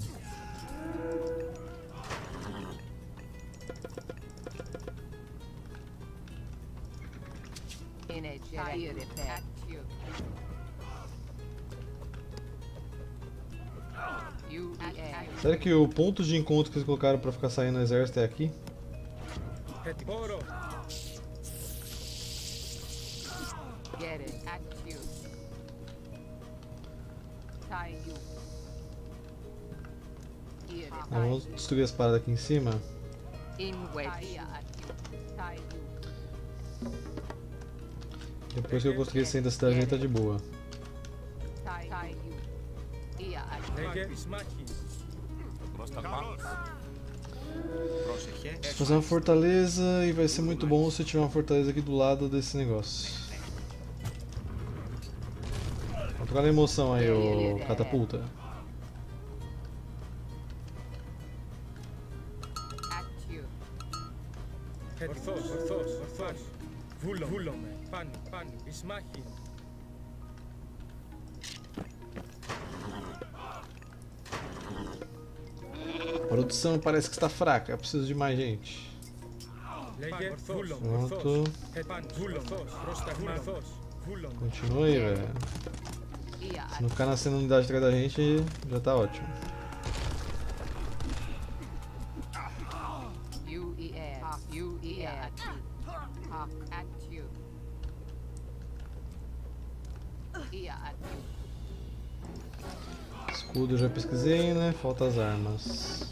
Será que o ponto de encontro que eles colocaram pra ficar saindo do exército é aqui? Ah, vamos destruir as paradas aqui em cima. Depois que eu construir sair da cidade, tá de boa. Fazer uma fortaleza e vai ser muito bom se eu tiver uma fortaleza aqui do lado desse negócio. Controla a emoção aí, o catapulta. Orthos, orthos, orthos. Vulon, Βούλομαι. Πάνω. Πάνω. Πισμάχη. A produção parece que está fraca, preciso de mais gente. Λέγε. Βούλομαι. Pronto. Ορθός. Ε, Πάνω. Βούλομαι. Πρόσταγμα. Ορθός. Βούλομαι. Continua aí, velho. Se não ficar nascendo unidade atrás da gente, já tá ótimo. Escudo já pesquisei, né? Falta as armas.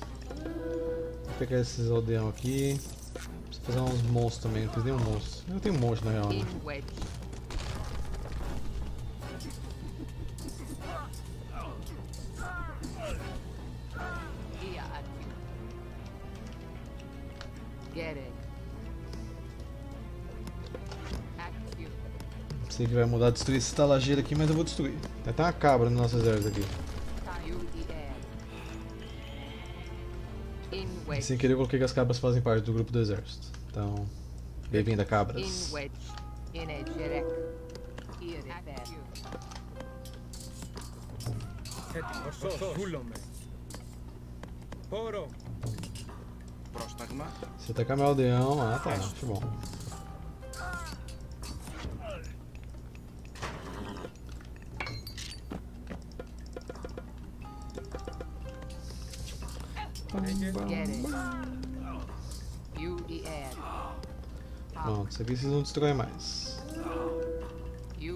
Vou pegar esses aldeão aqui. Preciso fazer uns monstros também, não fiz nenhum monstro. Eu tenho um monte na real, né? Get it. Sei que vai mudar destruir essa talageiro aqui, mas eu vou destruir. Tem tá até uma cabra no nosso exército aqui. E sem querer eu coloquei que as cabras fazem parte do grupo do exército. Então, bem-vinda cabras. Você tá atacar meu aldeão, ah tá, tá ah, que bom. Pronto, isso aqui vocês não destroem mais. E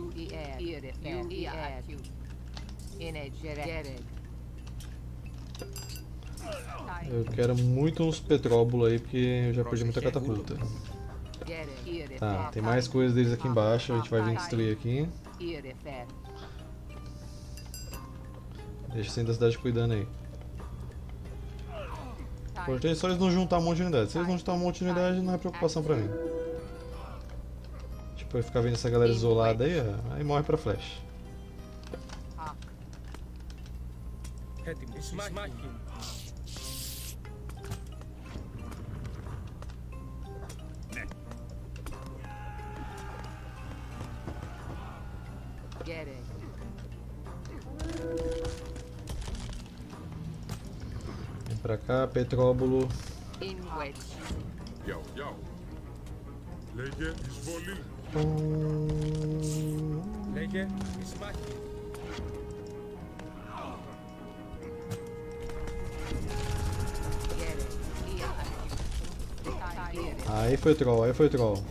e. Eu quero muito uns petróbulos aí, porque eu já perdi muita catapulta. Tá, tem mais coisas deles aqui embaixo, a gente vai vir destruir aqui. Deixa o centro da cidade cuidando aí. É só eles não juntar um monte de unidade. Se eles não juntar um monte de unidade, não é preocupação pra mim. Tipo, ficar vendo essa galera isolada aí, aí morre pra flash. Smacking. pra cá, Petróbulo. Yo, yo. Lege isvoli. Um... Aí foi troll, aí foi troll.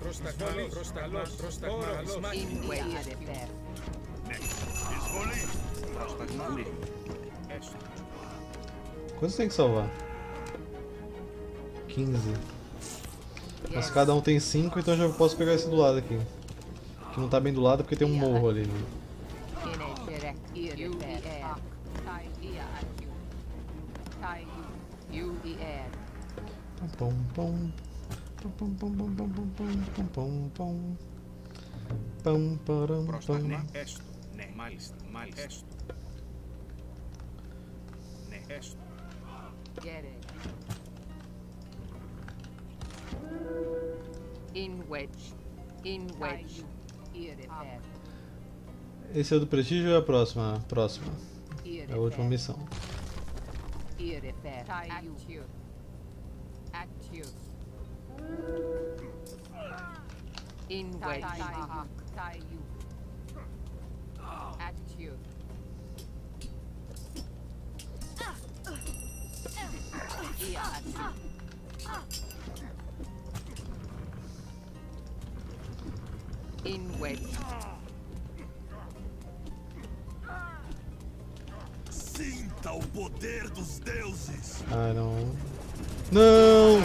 Prostagmalos, prostagmalos, prostagmalos, prostagmalos. Quantos tem que salvar? 15. Mas cada um tem 5, então já posso pegar esse do lado aqui. Que não tá bem do lado porque tem um morro ali. Pom pom pom pom pom pom pom pom pom pom pom pom resto. In wedge. In wedge. Esse é o do prestígio ou é a próxima? Próxima. É a última missão. Tá, In wedge. Attitude. In. Sinta o poder dos deuses. Ah, não. Não!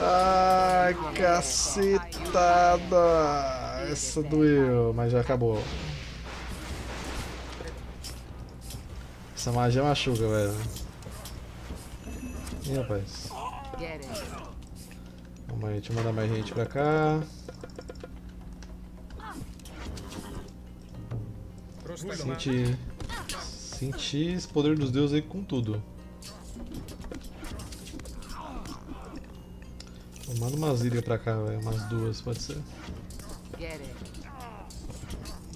Ai, cacetada! Essa doeu, mas já acabou. Essa magia machuca, velho. Ih, rapaz. Vamos aí, deixa eu mandar mais gente pra cá. Senti... Senti esse poder dos deuses aí com tudo. Manda umas ilhas pra cá. Umas duas, pode ser.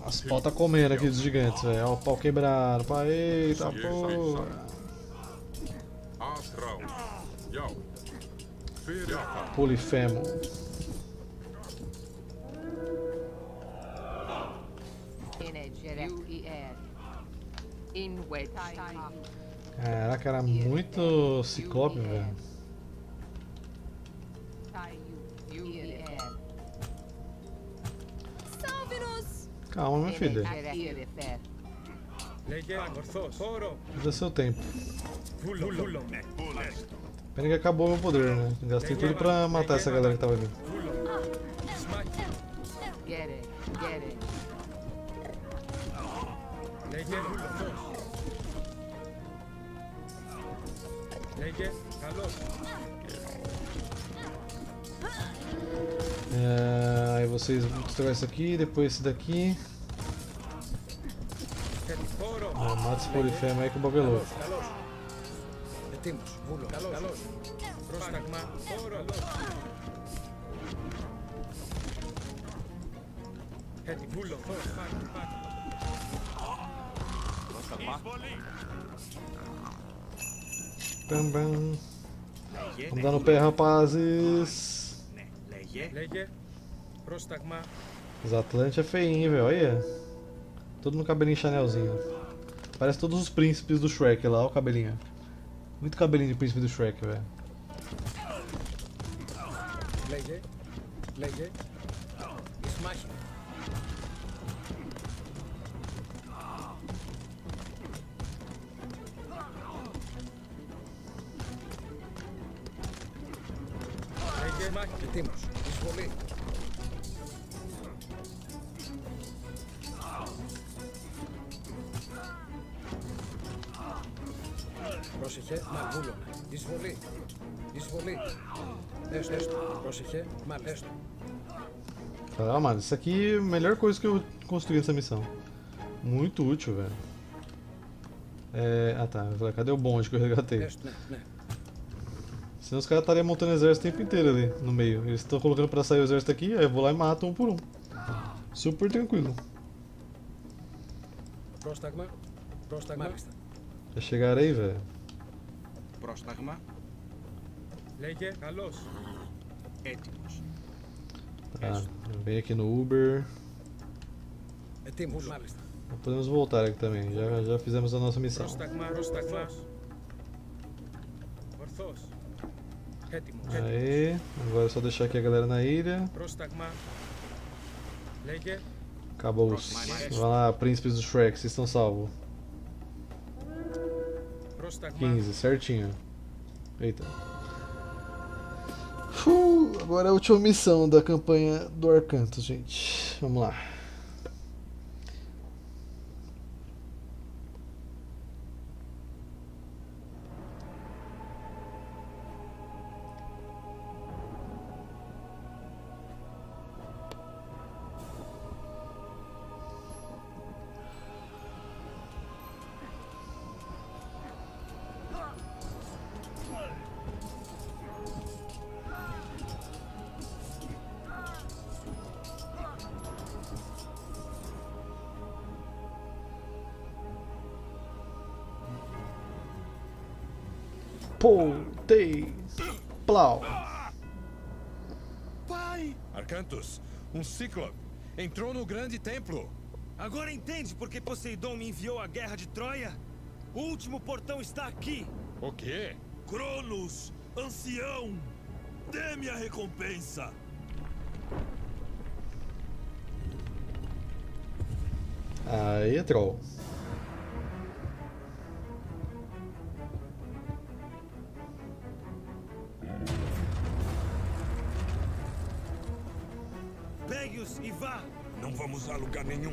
As pau tá comendo aqui dos gigantes, velho. Ó, o pau quebrado. Eita tá porra. Polifemo. Caraca, era muito ciclope, velho. Calma, minha filha. Dá seu tempo. Pena que acabou meu poder, né? Gastei tudo pra matar essa galera que tava ali. É, aí vocês vão destruir isso aqui, depois esse daqui. Ah, mata esse polifema aí com o babelô. é louco. Καλός. Ετοίμος. Βούλο. Καλός. Καλός. Πρόσταγμα. Χώρο. Έτοιμο. Βούλο. Φως. Φάκη. Φάκη. Πρόσταγμα. Bam, bam. Λέγε. Vamos dar no pé, rapazes. Ναι, λέγε. Λέγε. Πρόσταγμα. Os Atlantes é feinho, velho. Olha. Todo no cabelinho chanelzinho. Parece todos os príncipes do Shrek lá, ó o cabelinho. Muito cabelinho de príncipe do Shrek, velho. Leguei. Leguei. Smash. mano, isso aqui é a melhor coisa que eu construí nessa missão. Muito útil, velho. É... Ah tá, eu falei, cadê o bonde que eu resgatei? Έστω, ναι, ναι. Senão os caras estariam montando exército o tempo inteiro ali no meio. Eles estão colocando pra sair o exército aqui, aí eu vou lá e mato um por um. Super tranquilo. Πρόσταγμα. Πρόσταγμα. Μάλιστα. Já chegaram aí, velho? Πρόσταγμα. Λέγε, καλός. Έτοιμος. Tá, vem aqui no Uber. Podemos voltar aqui também, já, já fizemos a nossa missão. Aí, agora é só deixar aqui a galera na ilha. Acabou-se. Vai lá, príncipes do Shrek, vocês estão salvos. 15, certinho. Eita. Agora é a última missão da campanha do Arcantos, gente. Vamos lá. Polteis. Plau. Pai! Arcantus, um cíclope entrou no grande templo. Agora entende por que Poseidon me enviou à guerra de Troia? O último portão está aqui. O quê? Cronos, ancião, dê-me a recompensa. Aí, troll.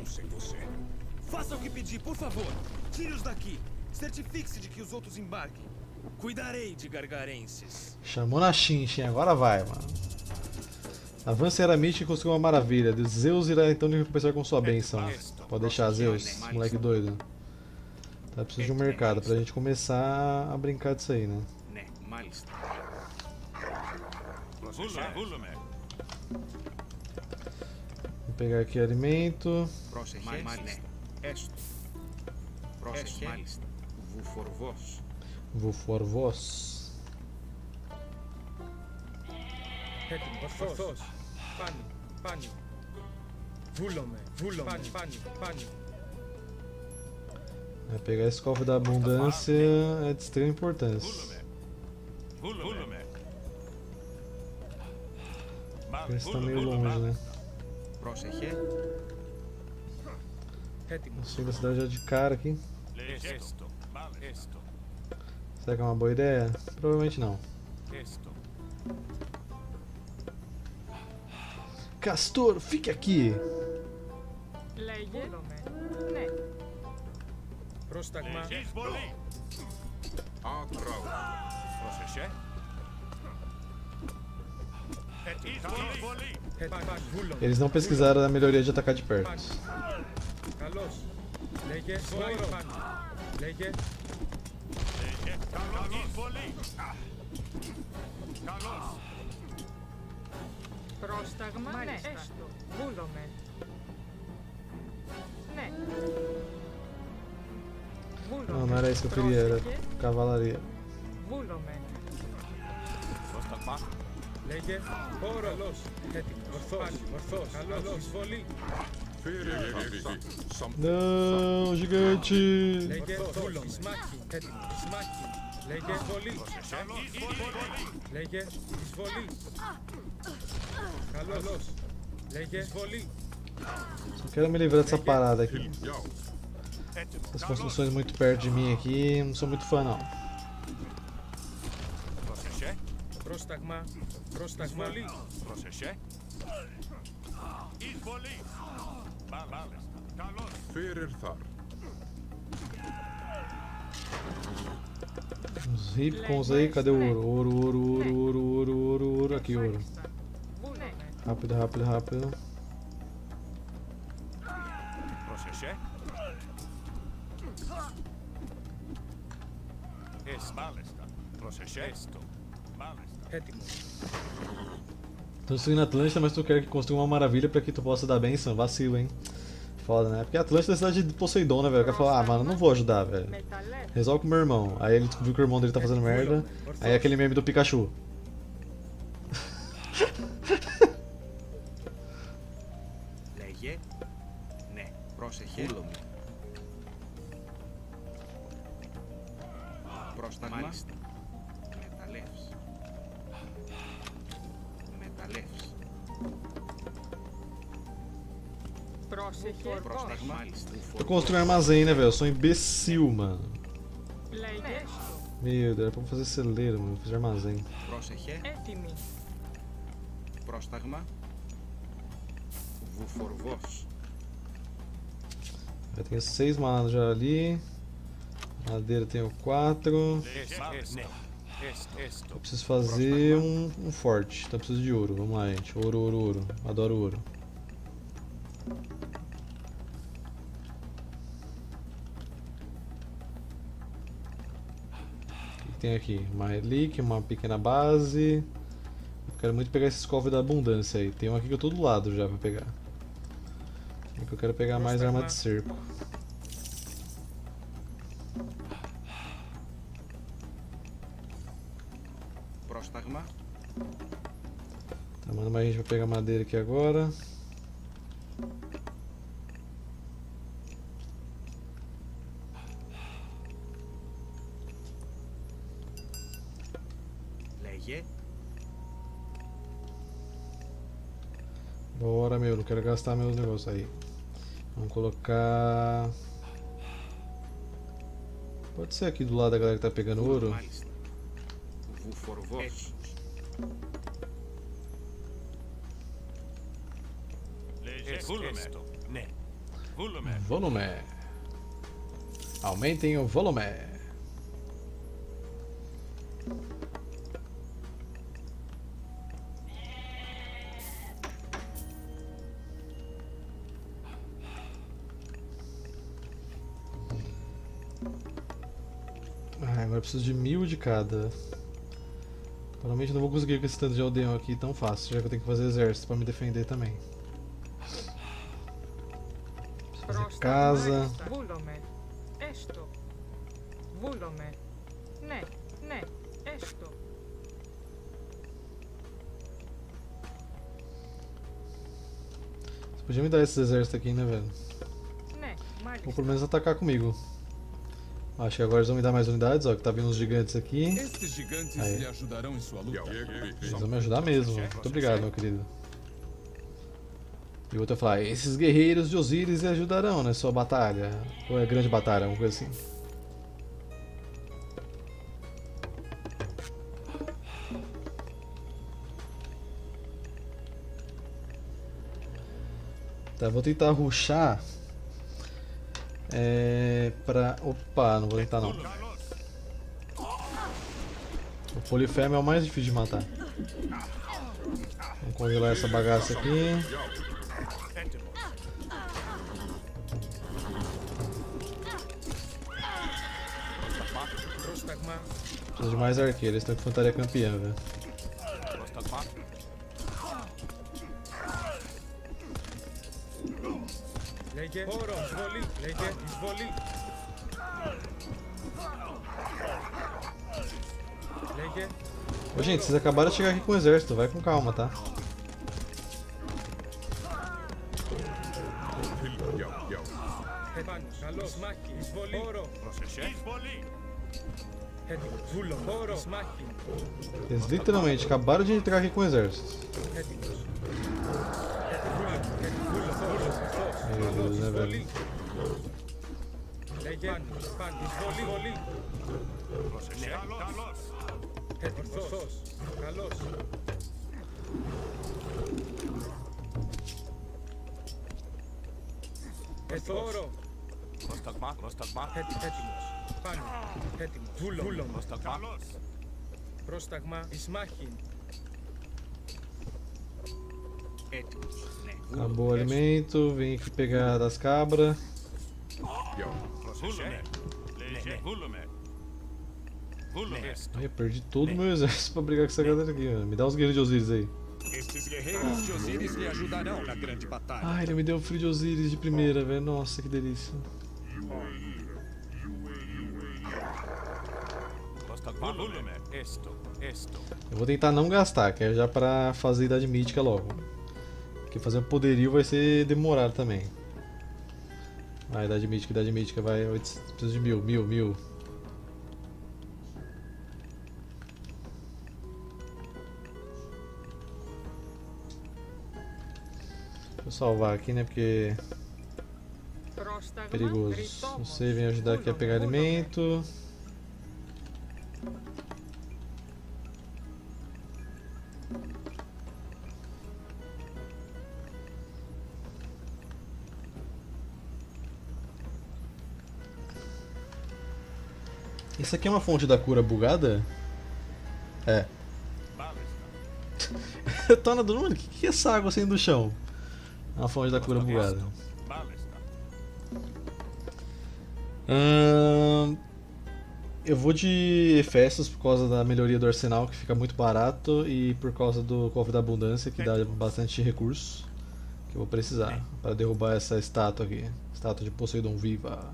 sem você. Faça o que pedi, por favor. Tire-os daqui. Certifique-se de que os outros embarquem. Cuidarei de gargarenses. Chamou na Xinxin, agora vai, mano. Avanceiramente conseguiu uma maravilha. Zeus irá então lhe recompensar com sua bênção. Pode deixar, Zeus, moleque doido. Tá, preciso de um mercado pra gente começar a brincar disso aí, né? né olá, olá, pegar aqui alimento. É? Vou for vós. Pani, pani. É pegar esse cofre da abundância é de extrema importância. Porque está meio longe, né? Πρόσεχε. Έτοιμο. Chega a cidade já de cara aqui. Esto. Esto. Será que é uma boa ideia? Provavelmente não. Esto. Castor, fique aqui! Λέγε. Ναι. Πρόσταγμα. Εισβολή. Ακρό. Πρόσεχε. Εισβολή. Πάνω. Βούλομαι. Eles não pesquisaram a melhoria de atacar de perto. Καλώς. Λέγε. Βόρο. Πάνω. Λέγε. Καλώς. Εισβολή. Καλώς. Πρόσταγμα. Ναι. Έστω. Βούλομαι. Ναι. Não, não era isso que eu queria, era cavalaria. Βούλομαι. Πρόσταγμα. Λέγε. Βόρο. Καλώς. Έτοιμο. Ορθός. Ορθός. Καλώς. Εισβολή. Não, gigante! Λέγε. Βούλομαι. Σμάκι. Έτοιμο. Σμάκι. Λέγε. Εισβολή. Λέγε. Εισβολή. Καλώς. Λέγε. Εισβολή. Só quero me livrar dessa parada aqui. Essas construções muito perto de mim aqui, não sou muito fã não. Πρόσεχε. Πρόσταγμα. Πρόσταγμα. Πρόσεχε. Εισβολή. Μάλιστα. Καλώς. Fyrir þar. Os ripcons aí, cadê o ouro? Ouro, ouro, ouro, ouro, ouro, ouro, ouro. Aqui, ouro. Βούλομαι. Rápido, rápido, rápido. Tô destruindo Atlântida, mas tu quer que construa uma maravilha pra que tu possa dar benção? Vacilo, hein? Foda, né? Porque Atlântida é a cidade de Poseidon, né, velho? O cara fala, ah, mano, não vou ajudar, velho. Resolve com o meu irmão. Aí ele descobriu que o irmão dele tá fazendo merda. Aí é aquele meme do Pikachu. armazém, né, velho? Eu sou um imbecil, mano. Λέγε έστω. Meu Deus, era pra fazer celeiro, mano. Fazer armazém. Πρόσεχε. Έτοιμη. Πρόσταγμα. Βουφορβός. Eu tenho seis malas já ali. Madeira tenho quatro. Esto. Esto. Esto. Eu preciso fazer um, um forte. Então eu preciso de ouro. Vamos lá, gente. Ouro, ouro, ouro. Adoro ouro. tem aqui? Uma relíquia, uma pequena base. Eu quero muito pegar esses cofres da abundância aí. Tem um aqui que eu tô do lado já pra pegar. É que eu quero pegar mais arma de cerco. Tá, mandando mais gente pra pegar madeira aqui agora. Bora, meu. Não quero gastar meus negócios aí. Vamos colocar... Pode ser aqui do lado da galera que tá pegando ouro. Volume. Aumentem o volume. eu preciso de mil de cada. Provavelmente não vou conseguir com esse tanto de aldeão aqui tão fácil, já que eu tenho que fazer exército para me defender também. Preciso fazer casa. Você podia me dar esses exércitos aqui, né, velho? Ou pelo menos atacar comigo. Acho que agora eles vão me dar mais unidades, ó, que tá vindo uns gigantes aqui. Estes gigantes Aí. lhe ajudarão em sua luta. Eles vão me ajudar mesmo. Muito obrigado, meu querido. E o outro vai falar, esses guerreiros de Osíris lhe ajudarão na sua batalha. Ou é grande batalha, alguma coisa assim. Tá, vou tentar ruxar. É pra... Opa, não vou tentar não. O Polifemo é o mais difícil de matar. Vamos congelar essa bagaça aqui. Preciso de mais arqueiros, estão com infantaria campeã, velho. gente, vocês acabaram de chegar aqui com o exército, vai com calma, tá? Eles literalmente acabaram de entrar aqui com o exército. Acabou o alimento, vem aqui pegar das cabras. Ai, eu perdi todo o meu exército pra brigar com essa galera aqui, mano. Me dá os guerreiros de Osiris aí. Guerreiros de Osiris lhe ajudarão na grande batalha. Ai, ele me deu o frio de Osiris de primeira, velho. Nossa, que delícia. Eu vou tentar não gastar, que é já pra fazer idade mítica logo. Porque fazer um poderio vai ser demorado também. Ah, idade mítica, idade mítica, vai. oito- Preciso de mil, mil, mil. Deixa eu salvar aqui, né? Porque Prostagma, Perigoso. Ritomos, Você vem ajudar aqui a pegar alimento. Isso aqui é uma fonte da cura bugada? É. Tona do mundo, o que, é essa água saindo do chão? É uma fonte da cura bugada. Ahn, eu vou de Efestos por causa da melhoria do arsenal que fica muito barato e por causa do cofre da abundância que dá bastante recurso que eu vou precisar para derrubar essa estátua aqui, estátua de Poseidon viva.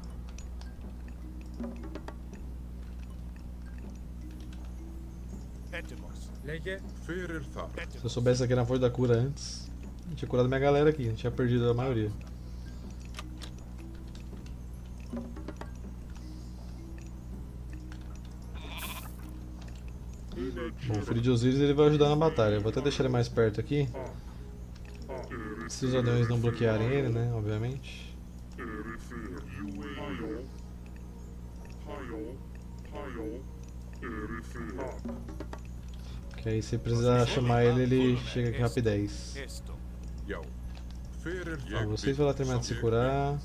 Se eu soubesse aqui na fonte da cura antes, eu tinha curado minha galera aqui, não tinha perdido a maioria. Bom, o filho de Osiris ele vai ajudar na batalha. Eu vou até deixar ele mais perto aqui. Se os anões não bloquearem ele, né? Obviamente. Que aí se precisar chamar ele, ele chega aqui rapidez. Ó, vocês vão lá terminar de se curar.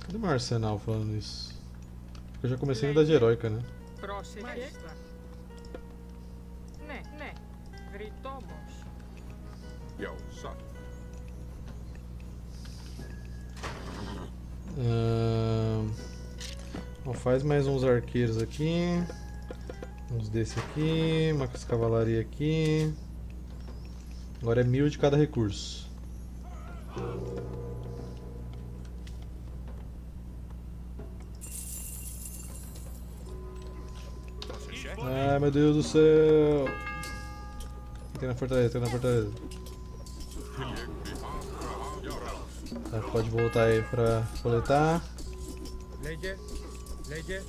Cadê meu arsenal falando isso? Eu já comecei a andar de heróica, né? Próxima. É? Né, né. Vritomos. Yo. Ahn, Bom, faz mais uns arqueiros aqui. Uns desse aqui. Uma cavalaria aqui. Agora é mil de cada recurso. Ai meu Deus do céu! Tem na fortaleza, tem na fortaleza. Tá, pode voltar aí pra coletar. Leje, leje,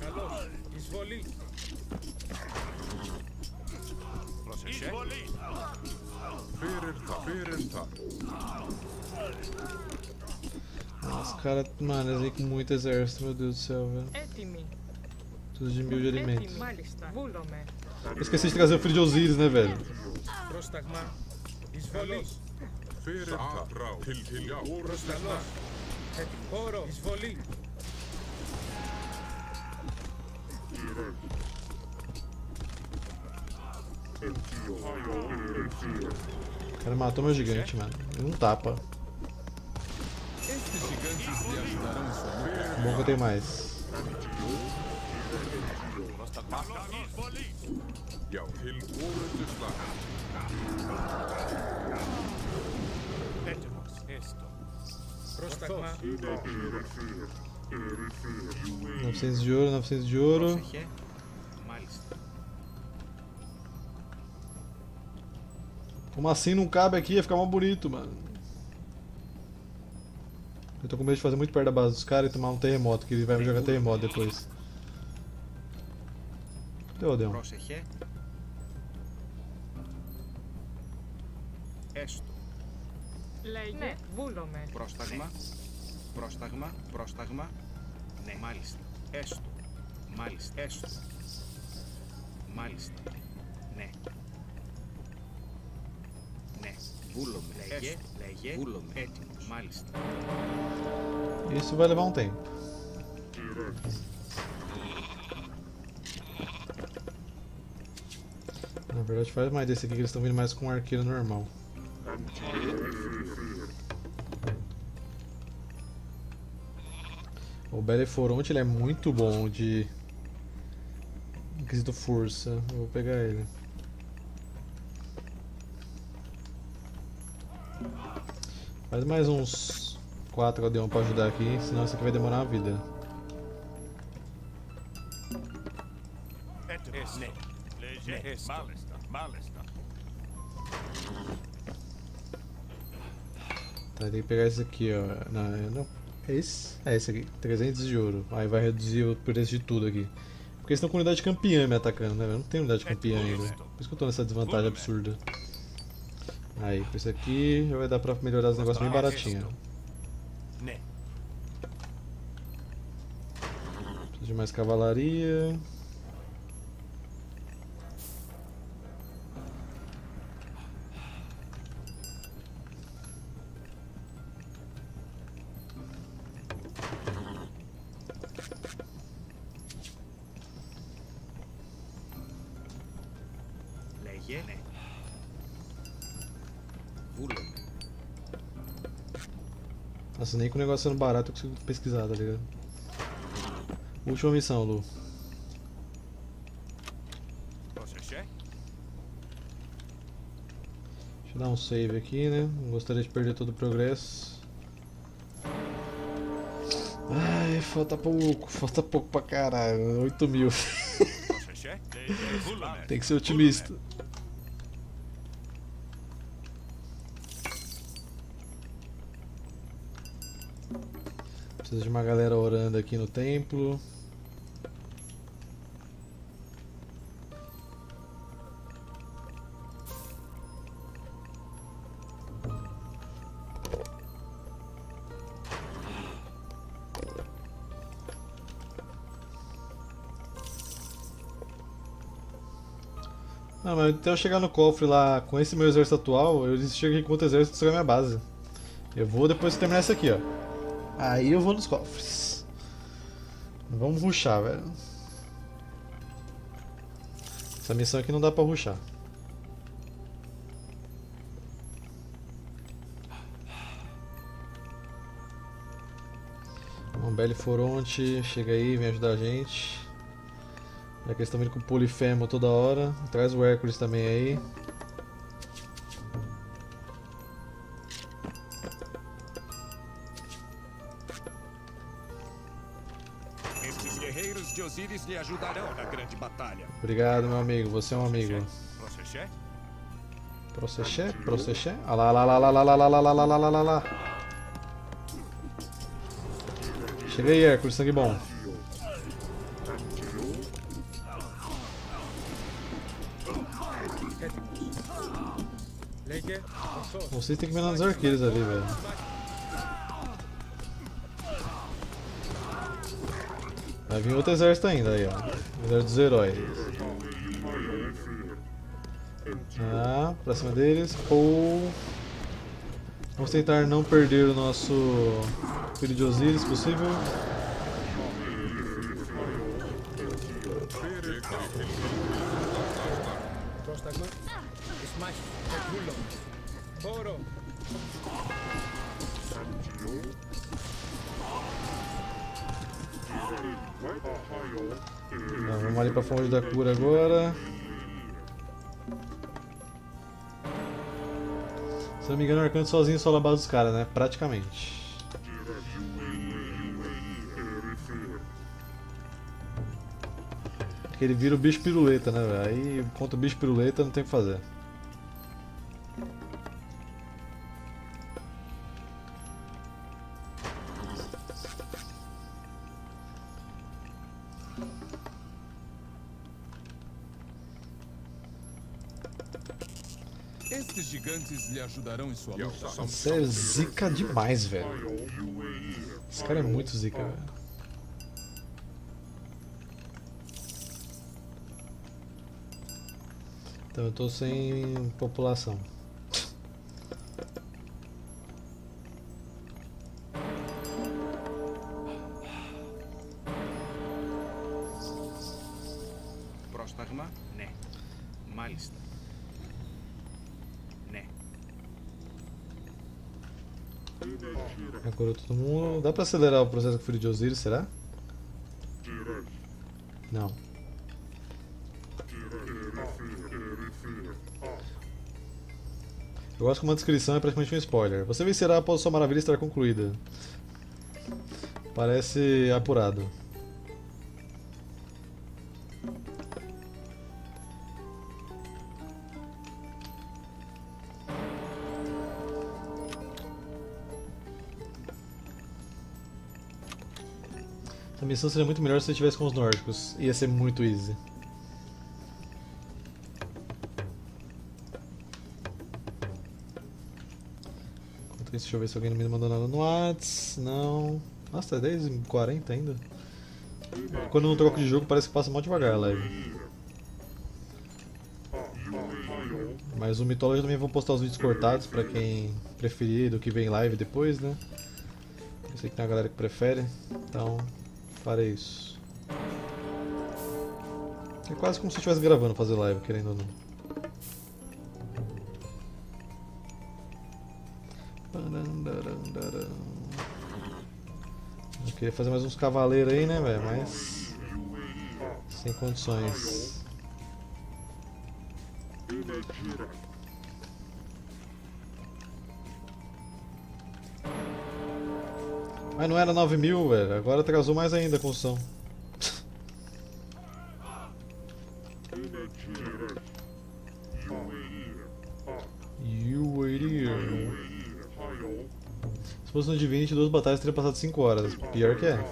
esvoli. Os caras, mano, eles vêm com muito exército, meu Deus do céu, velho. Tudo de mil de alimentos. Eu esqueci de trazer o filho de Osiris, né, velho? Satrá til tiljá Úrstalla Þetta er hóra Ísfóli O cara matou meu gigante, mano. ele não tapa. Bom que eu tenho mais. Já, ele 900 de ouro, 900 de ouro. Como assim não cabe aqui? Ia ficar mal bonito, mano. Eu tô com medo de fazer muito perto da base dos caras e tomar um terremoto, que ele vai me jogar terremoto depois. Cadê o Odeon? Λέγε. Ναι, βούλομαι. Πρόσταγμα. Πρόσταγμα. Πρόσταγμα. Ναι, μάλιστα. Έστω. Μάλιστα. Έστω. Μάλιστα. Ναι. Ναι. Βούλομαι. Λέγε. Λέγε. Βούλομαι. Έτοιμος. Μάλιστα. Isso vai levar um tempo. Na verdade faz mais desse aqui que eles estão vindo mais com um arqueiro normal. Beleforonte ele é muito bom de quesito força. Eu vou pegar ele. Faz mais uns 4 aldeões pra ajudar aqui, senão isso aqui vai demorar a vida. Tá, tem que pegar esse aqui, ó. Não, não é esse? É esse aqui. 300 de ouro. Aí vai reduzir o preço de tudo aqui. Porque eles estão com unidade campeã me atacando, né? Eu não tenho unidade campeã ainda. Por isso que eu tô nessa desvantagem absurda. Aí, com isso aqui já vai dar pra melhorar os negócios bem baratinho. Ne. Preciso de mais cavalaria. Nem com o negócio sendo barato eu consigo pesquisar, tá ligado? Última missão, Lu. Deixa eu dar um save aqui, né? Não gostaria de perder todo o progresso. Ai, falta pouco, falta pouco pra caralho. Né? 8 mil. <laughs> Tem que ser otimista. Precisa de uma galera orando aqui no templo. Até eu chegar no cofre lá com esse meu exército atual, eu chego aqui com outro exército e destruir minha base. Eu vou depois terminar essa aqui, ó. Aí eu vou nos cofres. Vamos ruxar, velho. Essa missão aqui não dá pra ruxar. Mombele Foronte, chega aí, vem ajudar a gente. Já que eles estão vindo com o Polifemo toda hora. Traz o Hércules também aí. Obrigado, meu amigo. Você é um amigo. Processé? Processé? Processé? Ah lá, lá, lá, lá, lá, lá, lá, lá, lá, lá, lá, lá, lá. Chega aí, Hércules, sangue bom. Vocês têm que mirar nos arqueiros ali, velho. Vai vir outro exército ainda aí, ó. Exército dos heróis. Pra cima deles. Ou. Vamos tentar não perder o nosso filho de Osiris, possível. Sozinho a base dos caras, né? Praticamente. Porque ele vira o bicho piruleta, né? Aí contra o bicho piruleta não tem o que fazer. Ajudarão em sua luta. Você é zica demais, velho. Esse cara é muito zica, velho. Então eu tô sem população. Mundo. Dá pra acelerar o processo com o filho de Osiris, será? Não. Eu gosto que uma descrição é praticamente um spoiler. Você vencerá após sua maravilha estar concluída. Parece apurado. Essa missão seria muito melhor se você tivesse com os nórdicos. Ia ser muito easy. Deixa eu ver se alguém não me mandou nada no Whats. Não. Nossa, tá 10h40 ainda. Quando eu não troco de jogo parece que passa mó devagar a live. Mas o Mythology também vou postar os vídeos cortados pra quem preferir do que vem live depois, né? Eu sei que tem uma galera que prefere, então farei isso. É quase como se eu estivesse gravando fazer live, querendo ou não. Eu queria fazer mais uns cavaleiros aí, né, velho? Mas. Sem condições. Mas não era 9 mil, velho. Agora atrasou mais ainda a construção. Se fosse no Divinity, duas batalhas teria passado 5 horas. Pior que é.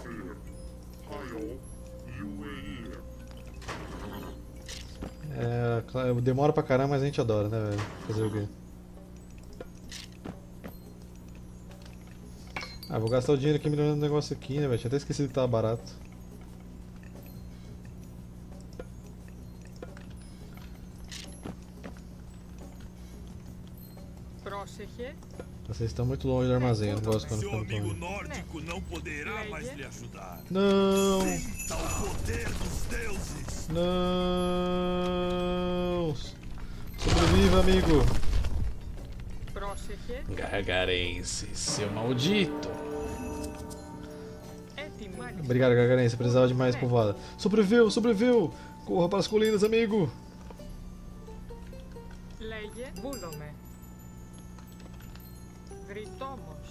É, demora pra caramba, mas a gente adora, né, velho? Fazer o quê? Ah, vou gastar o dinheiro aqui melhorando o negócio aqui, né, velho? Tinha até esquecido que tava barato. Vocês estão muito longe do armazém, eu não gosto quando ficam longe. nórdico não poderá mais lhe ajudar. Não! Não! Sobreviva, amigo! Gargarense, seu maldito! Έτοιμο. Obrigado, Gargarense, precisava de mais povoada. Sobreviveu, sobreviveu! Corra para as colinas, amigo! Λέγε. Βούλομαι. Βρυτόμος.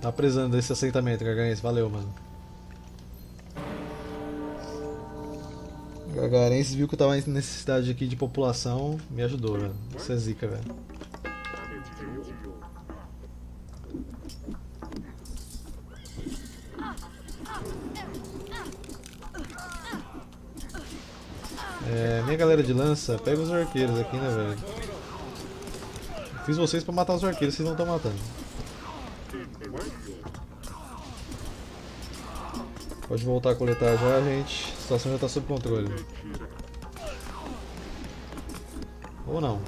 Tá precisando desse assentamento, Gargarense. Valeu, mano. Gargarense viu que eu tava em necessidade aqui de população, me ajudou, velho. Isso é zica, velho. É, minha galera de lança, pega os arqueiros aqui, né, velho? Fiz vocês pra matar os arqueiros, vocês não estão matando. Pode voltar a coletar já, gente. A situação já tá sob controle. Ou não.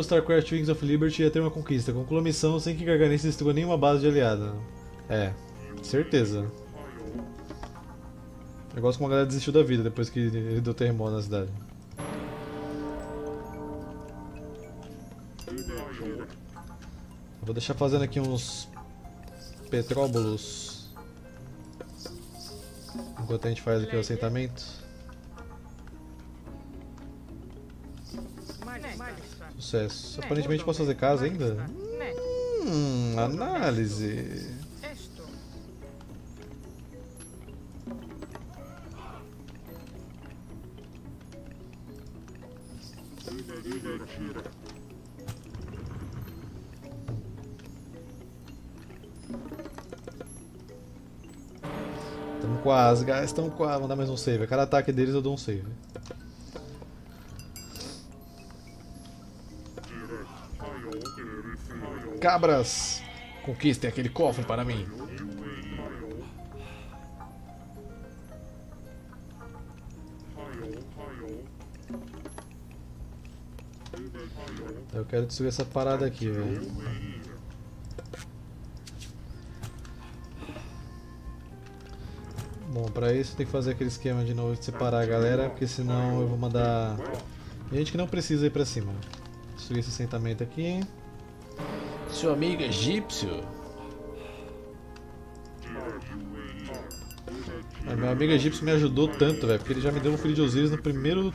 Fosse StarCraft Wings of Liberty ia ter uma conquista. Conclua a missão sem que Garganese destrua nenhuma base de aliada. É, certeza. Negócio que uma galera desistiu da vida depois que ele deu terremoto na cidade. Vou deixar fazendo aqui uns petróbolos. Enquanto a gente faz aqui o assentamento. Sucesso. Aparentemente posso fazer casa ainda? Hum, análise. Estamos quase, guys, estamos quase. Vou dar mais um save. A cada ataque deles eu dou um save. Cabras! Conquistem aquele cofre para mim. Eu quero destruir essa parada aqui, velho. Bom, pra isso tem que fazer aquele esquema de novo de separar a galera, porque senão eu vou mandar gente que não precisa ir pra cima. Destruir esse assentamento aqui. Seu amigo egípcio. Ah, meu amigo egípcio me ajudou tanto, velho, porque ele já me deu um filho de Osiris no primeiro.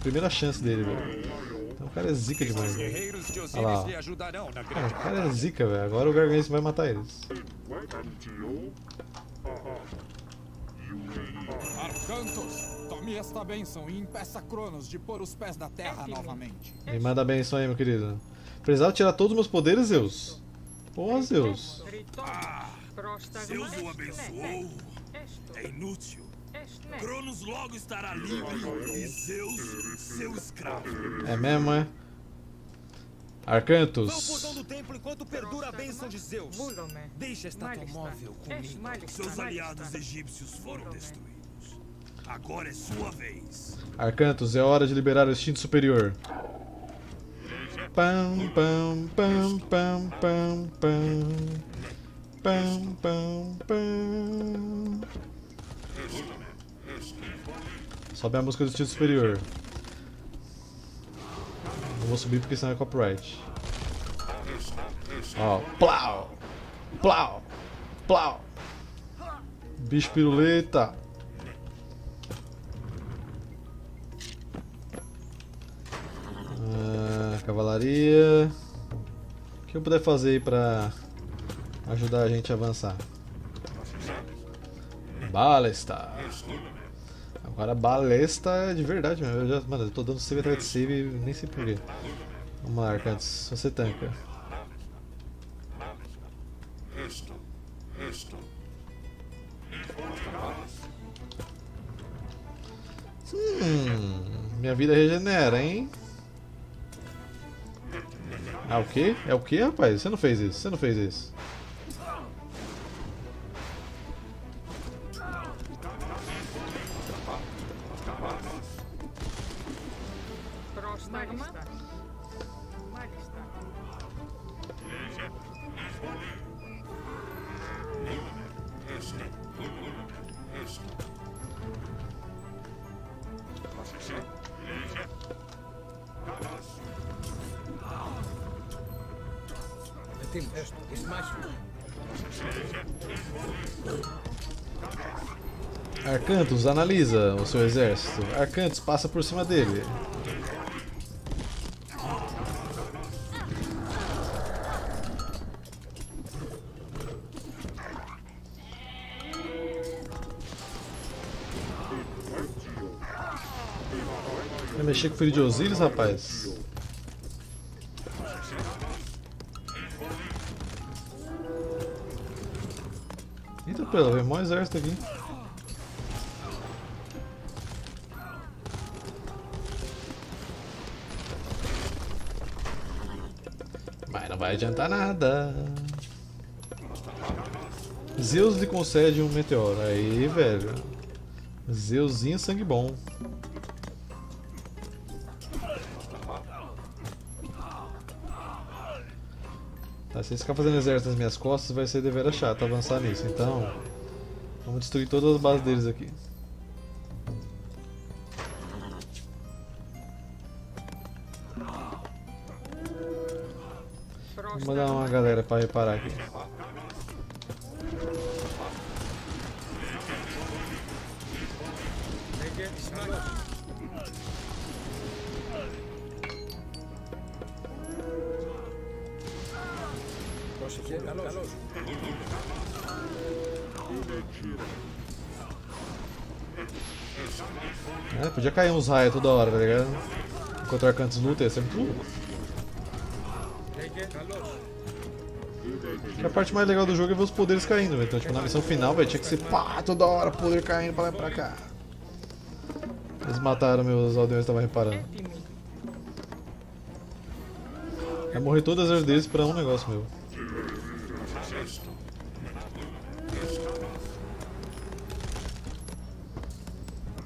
Primeira chance dele, velho. Então o cara é zica demais, de Olha lá. Ah, o cara é zica, velho. Agora o Garganese vai matar eles. Arcantos, Tome esta bênção e impeça Cronos de pôr os pés na terra novamente. Me manda bem isso aí, meu querido. Precisava tirar todos os meus poderes, Zeus. Porra, Zeus. Zeus o abençoou. É inútil. Cronos logo estará livre e Zeus seu escravo. É mesmo, é? Arcantos. portão do templo enquanto perdura a bênção de Zeus. Deixa a estátua móvel comigo. Seus aliados egípcios foram destruídos. Agora é sua vez. Arcantos, é hora de liberar o instinto superior. Pam, pam, pam, pam, pam, pam. Pam, pam, pam. Sobe a música do instinto superior. Não vou subir porque senão é copyright. Ó, plau! Plau! Plau! Bicho piruleta! Ah, cavalaria. O que eu puder fazer aí pra ajudar a gente a avançar? Balesta. Agora balesta é de verdade mesmo. Eu já, mano, eu tô dando save atrás de save nem sei porquê. Vamos lá, Arcantes. Você tanca. Hum, minha vida regenera, hein? Ah, o quê? É o quê, rapaz? Você não fez isso, você não fez isso. Analisa o seu exército. Arcantos, passa por cima dele. Vai mexer com o filho de Osíris, rapaz? Eita, pela, vem mó exército aqui. Vai adiantar nada. Zeus lhe concede um meteoro. Aí, velho. Zeusinho sangue bom. Tá, se eles ficar fazendo exército nas minhas costas, vai ser deveras chato avançar nisso. Então, vamos destruir todas as bases deles aqui. raia toda hora, tá ligado? Encontrar cantos luta, isso é sempre louco. A parte mais legal do jogo é ver os poderes caindo. Né? Então, tipo, na missão final, velho, tinha que ser pá, toda hora, poder caindo pra lá e pra cá. Eles mataram meus aldeões, tava reparando. Eu morrer todas as deles pra um negócio meu.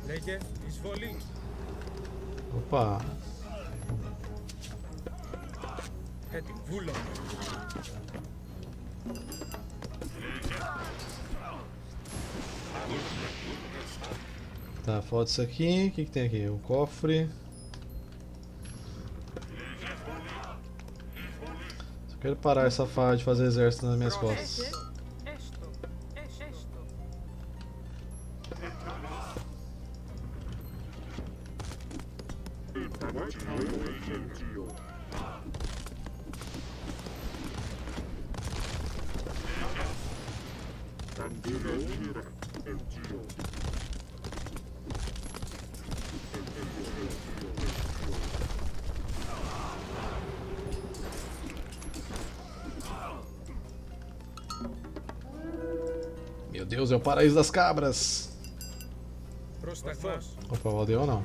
Lege, is falling. Opa! Tá, falta isso aqui. O que, que tem aqui? O cofre. Só quero parar essa fase de fazer exército nas minhas costas. paraíso das cabras. Opa, valeu ou não?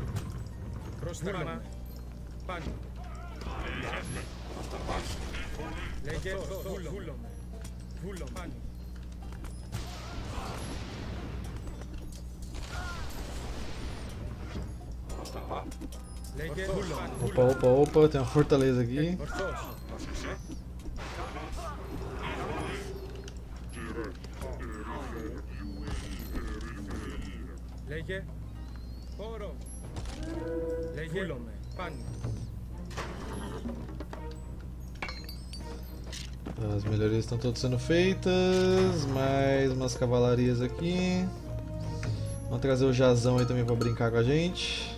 Opa, opa, opa, tem uma fortaleza aqui. todas sendo feitas. Mais umas cavalarias aqui. Vamos trazer o Jazão aí também para brincar com a gente.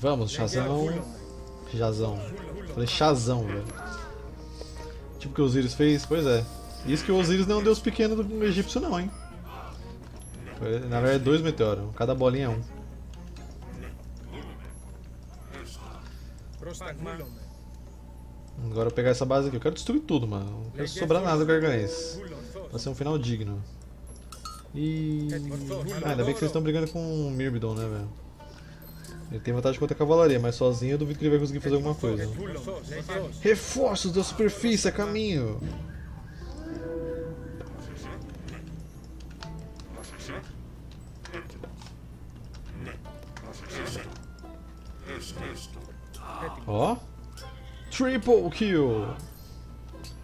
Vamos, Chazão. Jazão. Falei Chazão, velho. Tipo que o Osiris fez? Pois é. Isso que o Osiris não é um deus pequeno do egípcio não, hein? Na verdade, dois meteoros. Cada bolinha é um. Agora eu pegar essa base aqui. Eu quero destruir tudo, mano. Não quero sobrar nada do Garganês. Vai ser um final digno. E... Ah, ainda bem que vocês estão brigando com o Mirbidon, né, velho? Ele tem vantagem contra a cavalaria, mas sozinho eu duvido que ele vai conseguir fazer alguma coisa. Reforços da superfície a caminho! Ó. Triple kill.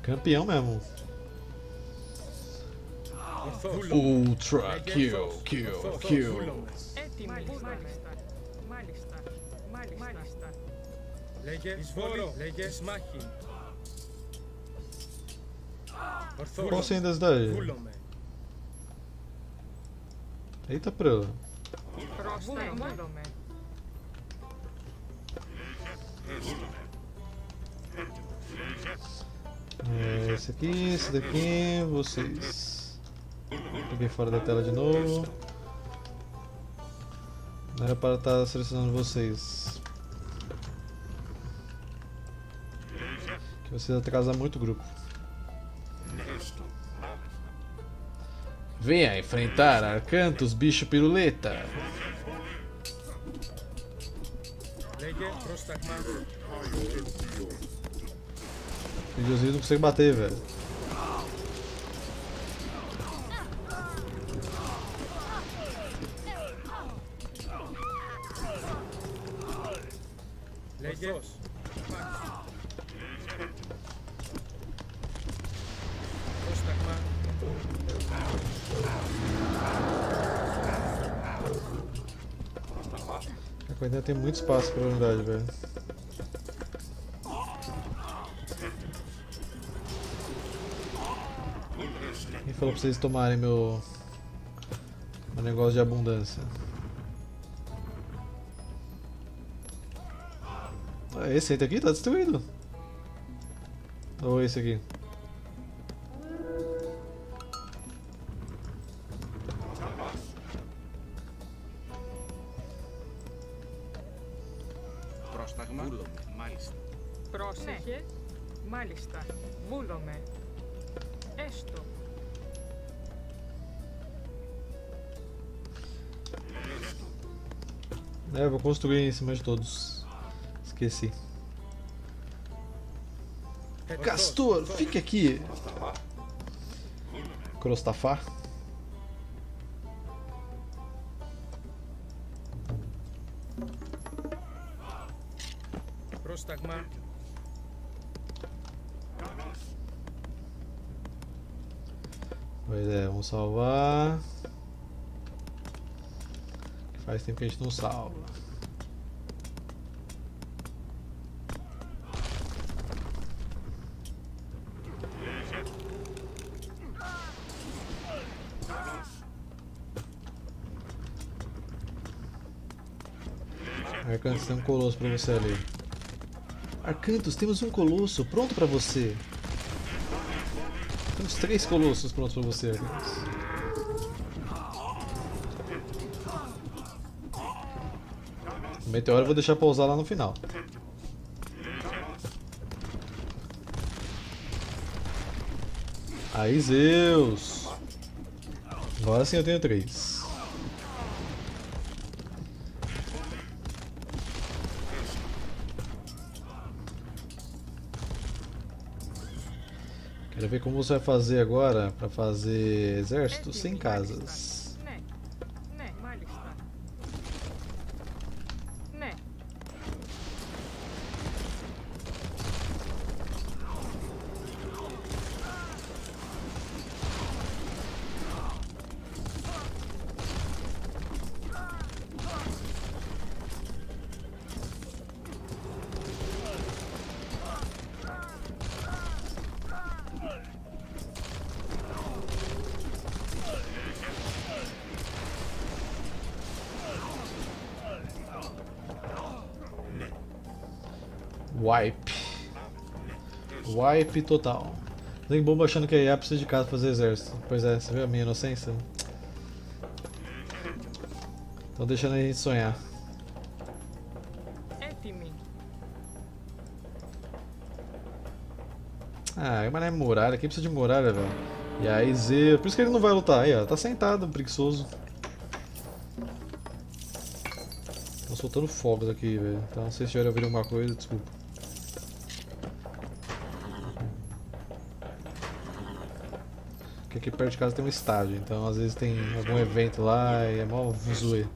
Campeão mesmo. Ultra kill, kill, kill. Qual sem das daí? Eita, pro. Prosta, é, esse aqui, esse daqui, vocês. Peguei fora da tela de novo. Não era para estar selecionando vocês. Que vocês atrasam muito o grupo. Venha enfrentar Arcantos Bicho Piruleta. Idiotzinho não consegue bater, velho. Tem muito espaço pra unidade, velho. Quem falou pra vocês tomarem meu. meu negócio de abundância? Ah, esse aqui tá destruído. Ou esse aqui? construir em cima de todos. Esqueci. É Castor, fique aqui! Crostafar. Prostagma. Pois é, vamos salvar. Faz tempo que a gente não salva. Beleza, tem um colosso pra você ali. Arcantos, temos um colosso pronto pra você. Temos três colossos prontos pra você, Arcantos. O meteoro eu vou deixar pousar lá no final. Aí, Zeus! Agora sim eu tenho três. Você vai fazer agora para fazer exército sem casas. Wipe. Wipe total. Tem bomba achando que a IA precisa de casa fazer exército. Pois é, você viu a minha inocência? Estão deixando a gente sonhar. É, ah, mas não é muralha. Quem precisa de muralha, velho? E aí, Z. Por isso que ele não vai lutar. Aí, ó. Tá sentado, preguiçoso. Tá soltando fogos aqui, velho. Então, se vocês tiverem ouvido alguma coisa, desculpa. Aqui perto de casa tem um estádio, então às vezes tem algum evento lá e é mó zoe.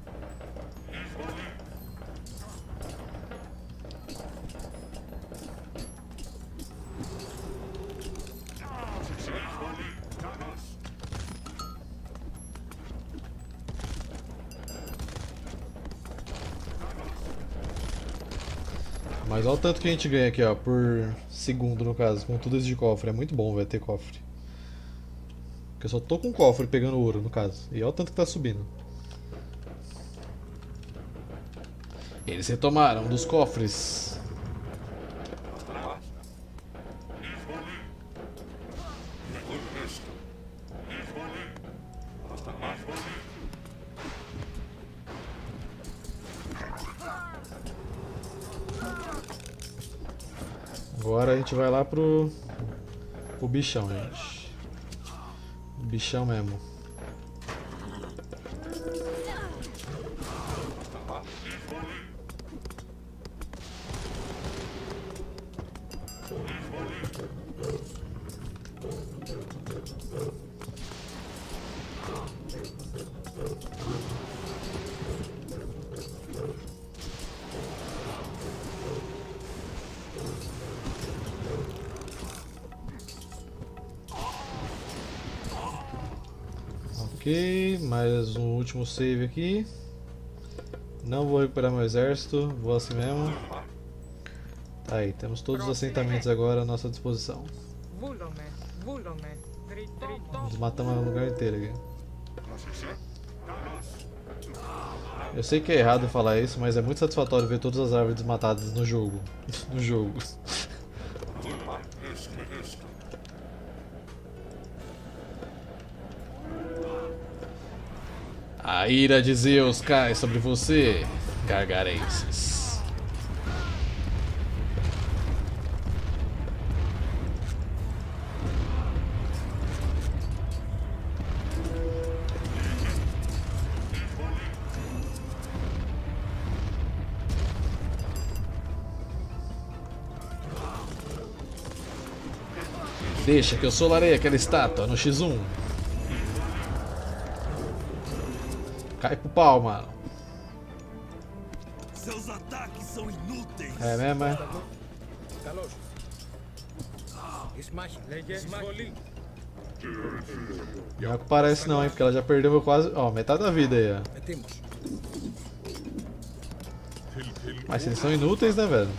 Mas olha o tanto que a gente ganha aqui, ó, por segundo no caso, com tudo isso de cofre. É muito bom, vai ter cofre. Porque eu só tô com cofre pegando ouro, no caso. E olha o tanto que tá subindo. Eles retomaram dos cofres. Agora a gente vai lá pro. pro bichão, gente. Bichão mesmo. último save aqui. Não vou recuperar meu exército, vou assim mesmo. Tá aí, temos todos os assentamentos agora à nossa disposição. Nos matamos o lugar inteiro aqui. Eu sei que é errado falar isso, mas é muito satisfatório ver todas as árvores matadas no jogo. <laughs> no jogo. A ira de Zeus cai sobre você, gargarenses. Deixa que eu solarei aquela estátua no X1. pau, mano. Seus ataques são inúteis. É mesmo, é? Não é que parece não, hein, porque ela já perdeu quase... Ó, metade da vida aí, ó. Mas eles são inúteis, né, velho?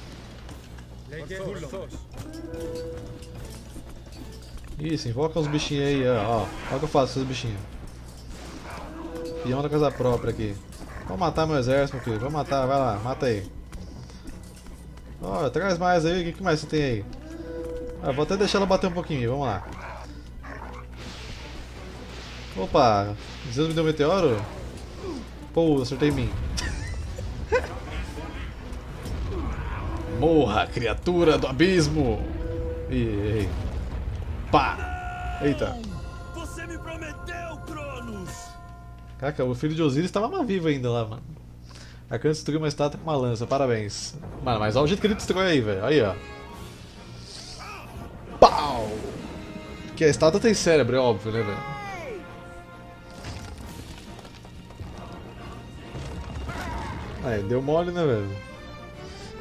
Isso, invoca os bichinhos aí, ó. Olha o que eu faço seus bichinhos. Peão da casa própria aqui. Vou matar meu exército, meu filho. Vou matar, vai lá, mata aí. Ó, traz mais aí, o que, mais você tem aí? Ah, vou até deixar ela bater um pouquinho, vamos lá. Opa, Zeus me deu um meteoro? Pô, acertei em mim. <laughs> Morra, criatura do abismo! E, e, pá! Eita! Caraca, o filho de Osiris estava vivo ainda lá, mano. Arcano destruiu uma estátua com uma lança, parabéns. Mano, mas olha o jeito que ele destrói aí, velho. Aí, ó. Pau! Que a estátua tem cérebro, é óbvio, né, velho? Aí, deu mole, né, velho?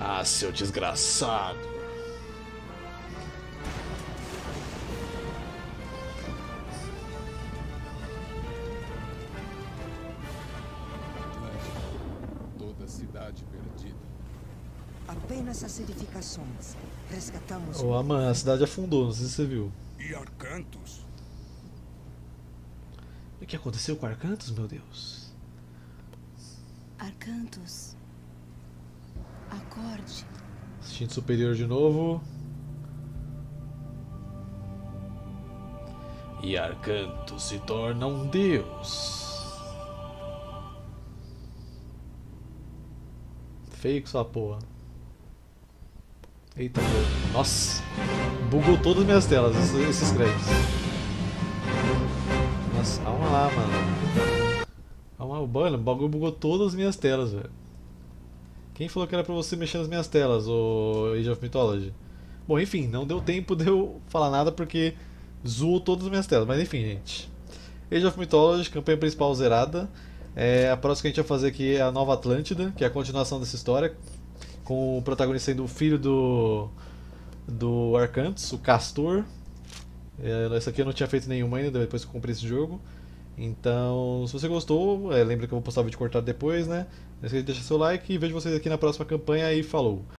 Ah, seu desgraçado. Apenas as edificações. Resgatamos. Ô, Aman, a cidade afundou, não sei se você viu. E Arcantos? O que aconteceu com Arcantos, meu Deus? Arcantos. Acorde. Instinto superior de novo. E Arcanto se torna um deus. Feio com essa porra. Eita, meu. Nossa! Bugou todas as minhas telas, esses, créditos. Nossa, calma lá, mano. Calma, mano, o bagulho bugou todas as minhas telas, velho. Quem falou que era pra você mexer nas minhas telas, o Age of Mythology? Bom, enfim, não deu tempo de eu falar nada porque zoou todas as minhas telas. Mas enfim, gente. Age of Mythology, campanha principal zerada. É, a próxima que a gente vai fazer aqui é a Nova Atlântida, que é a continuação dessa história. Com o protagonista sendo o filho do, do Arcantus, o Castor. É, essa aqui eu não tinha feito nenhuma ainda, depois que eu comprei esse jogo. Então, se você gostou, é, lembra que eu vou postar o vídeo cortado depois, né? Não esqueça de deixar seu like e vejo vocês aqui na próxima campanha e falou!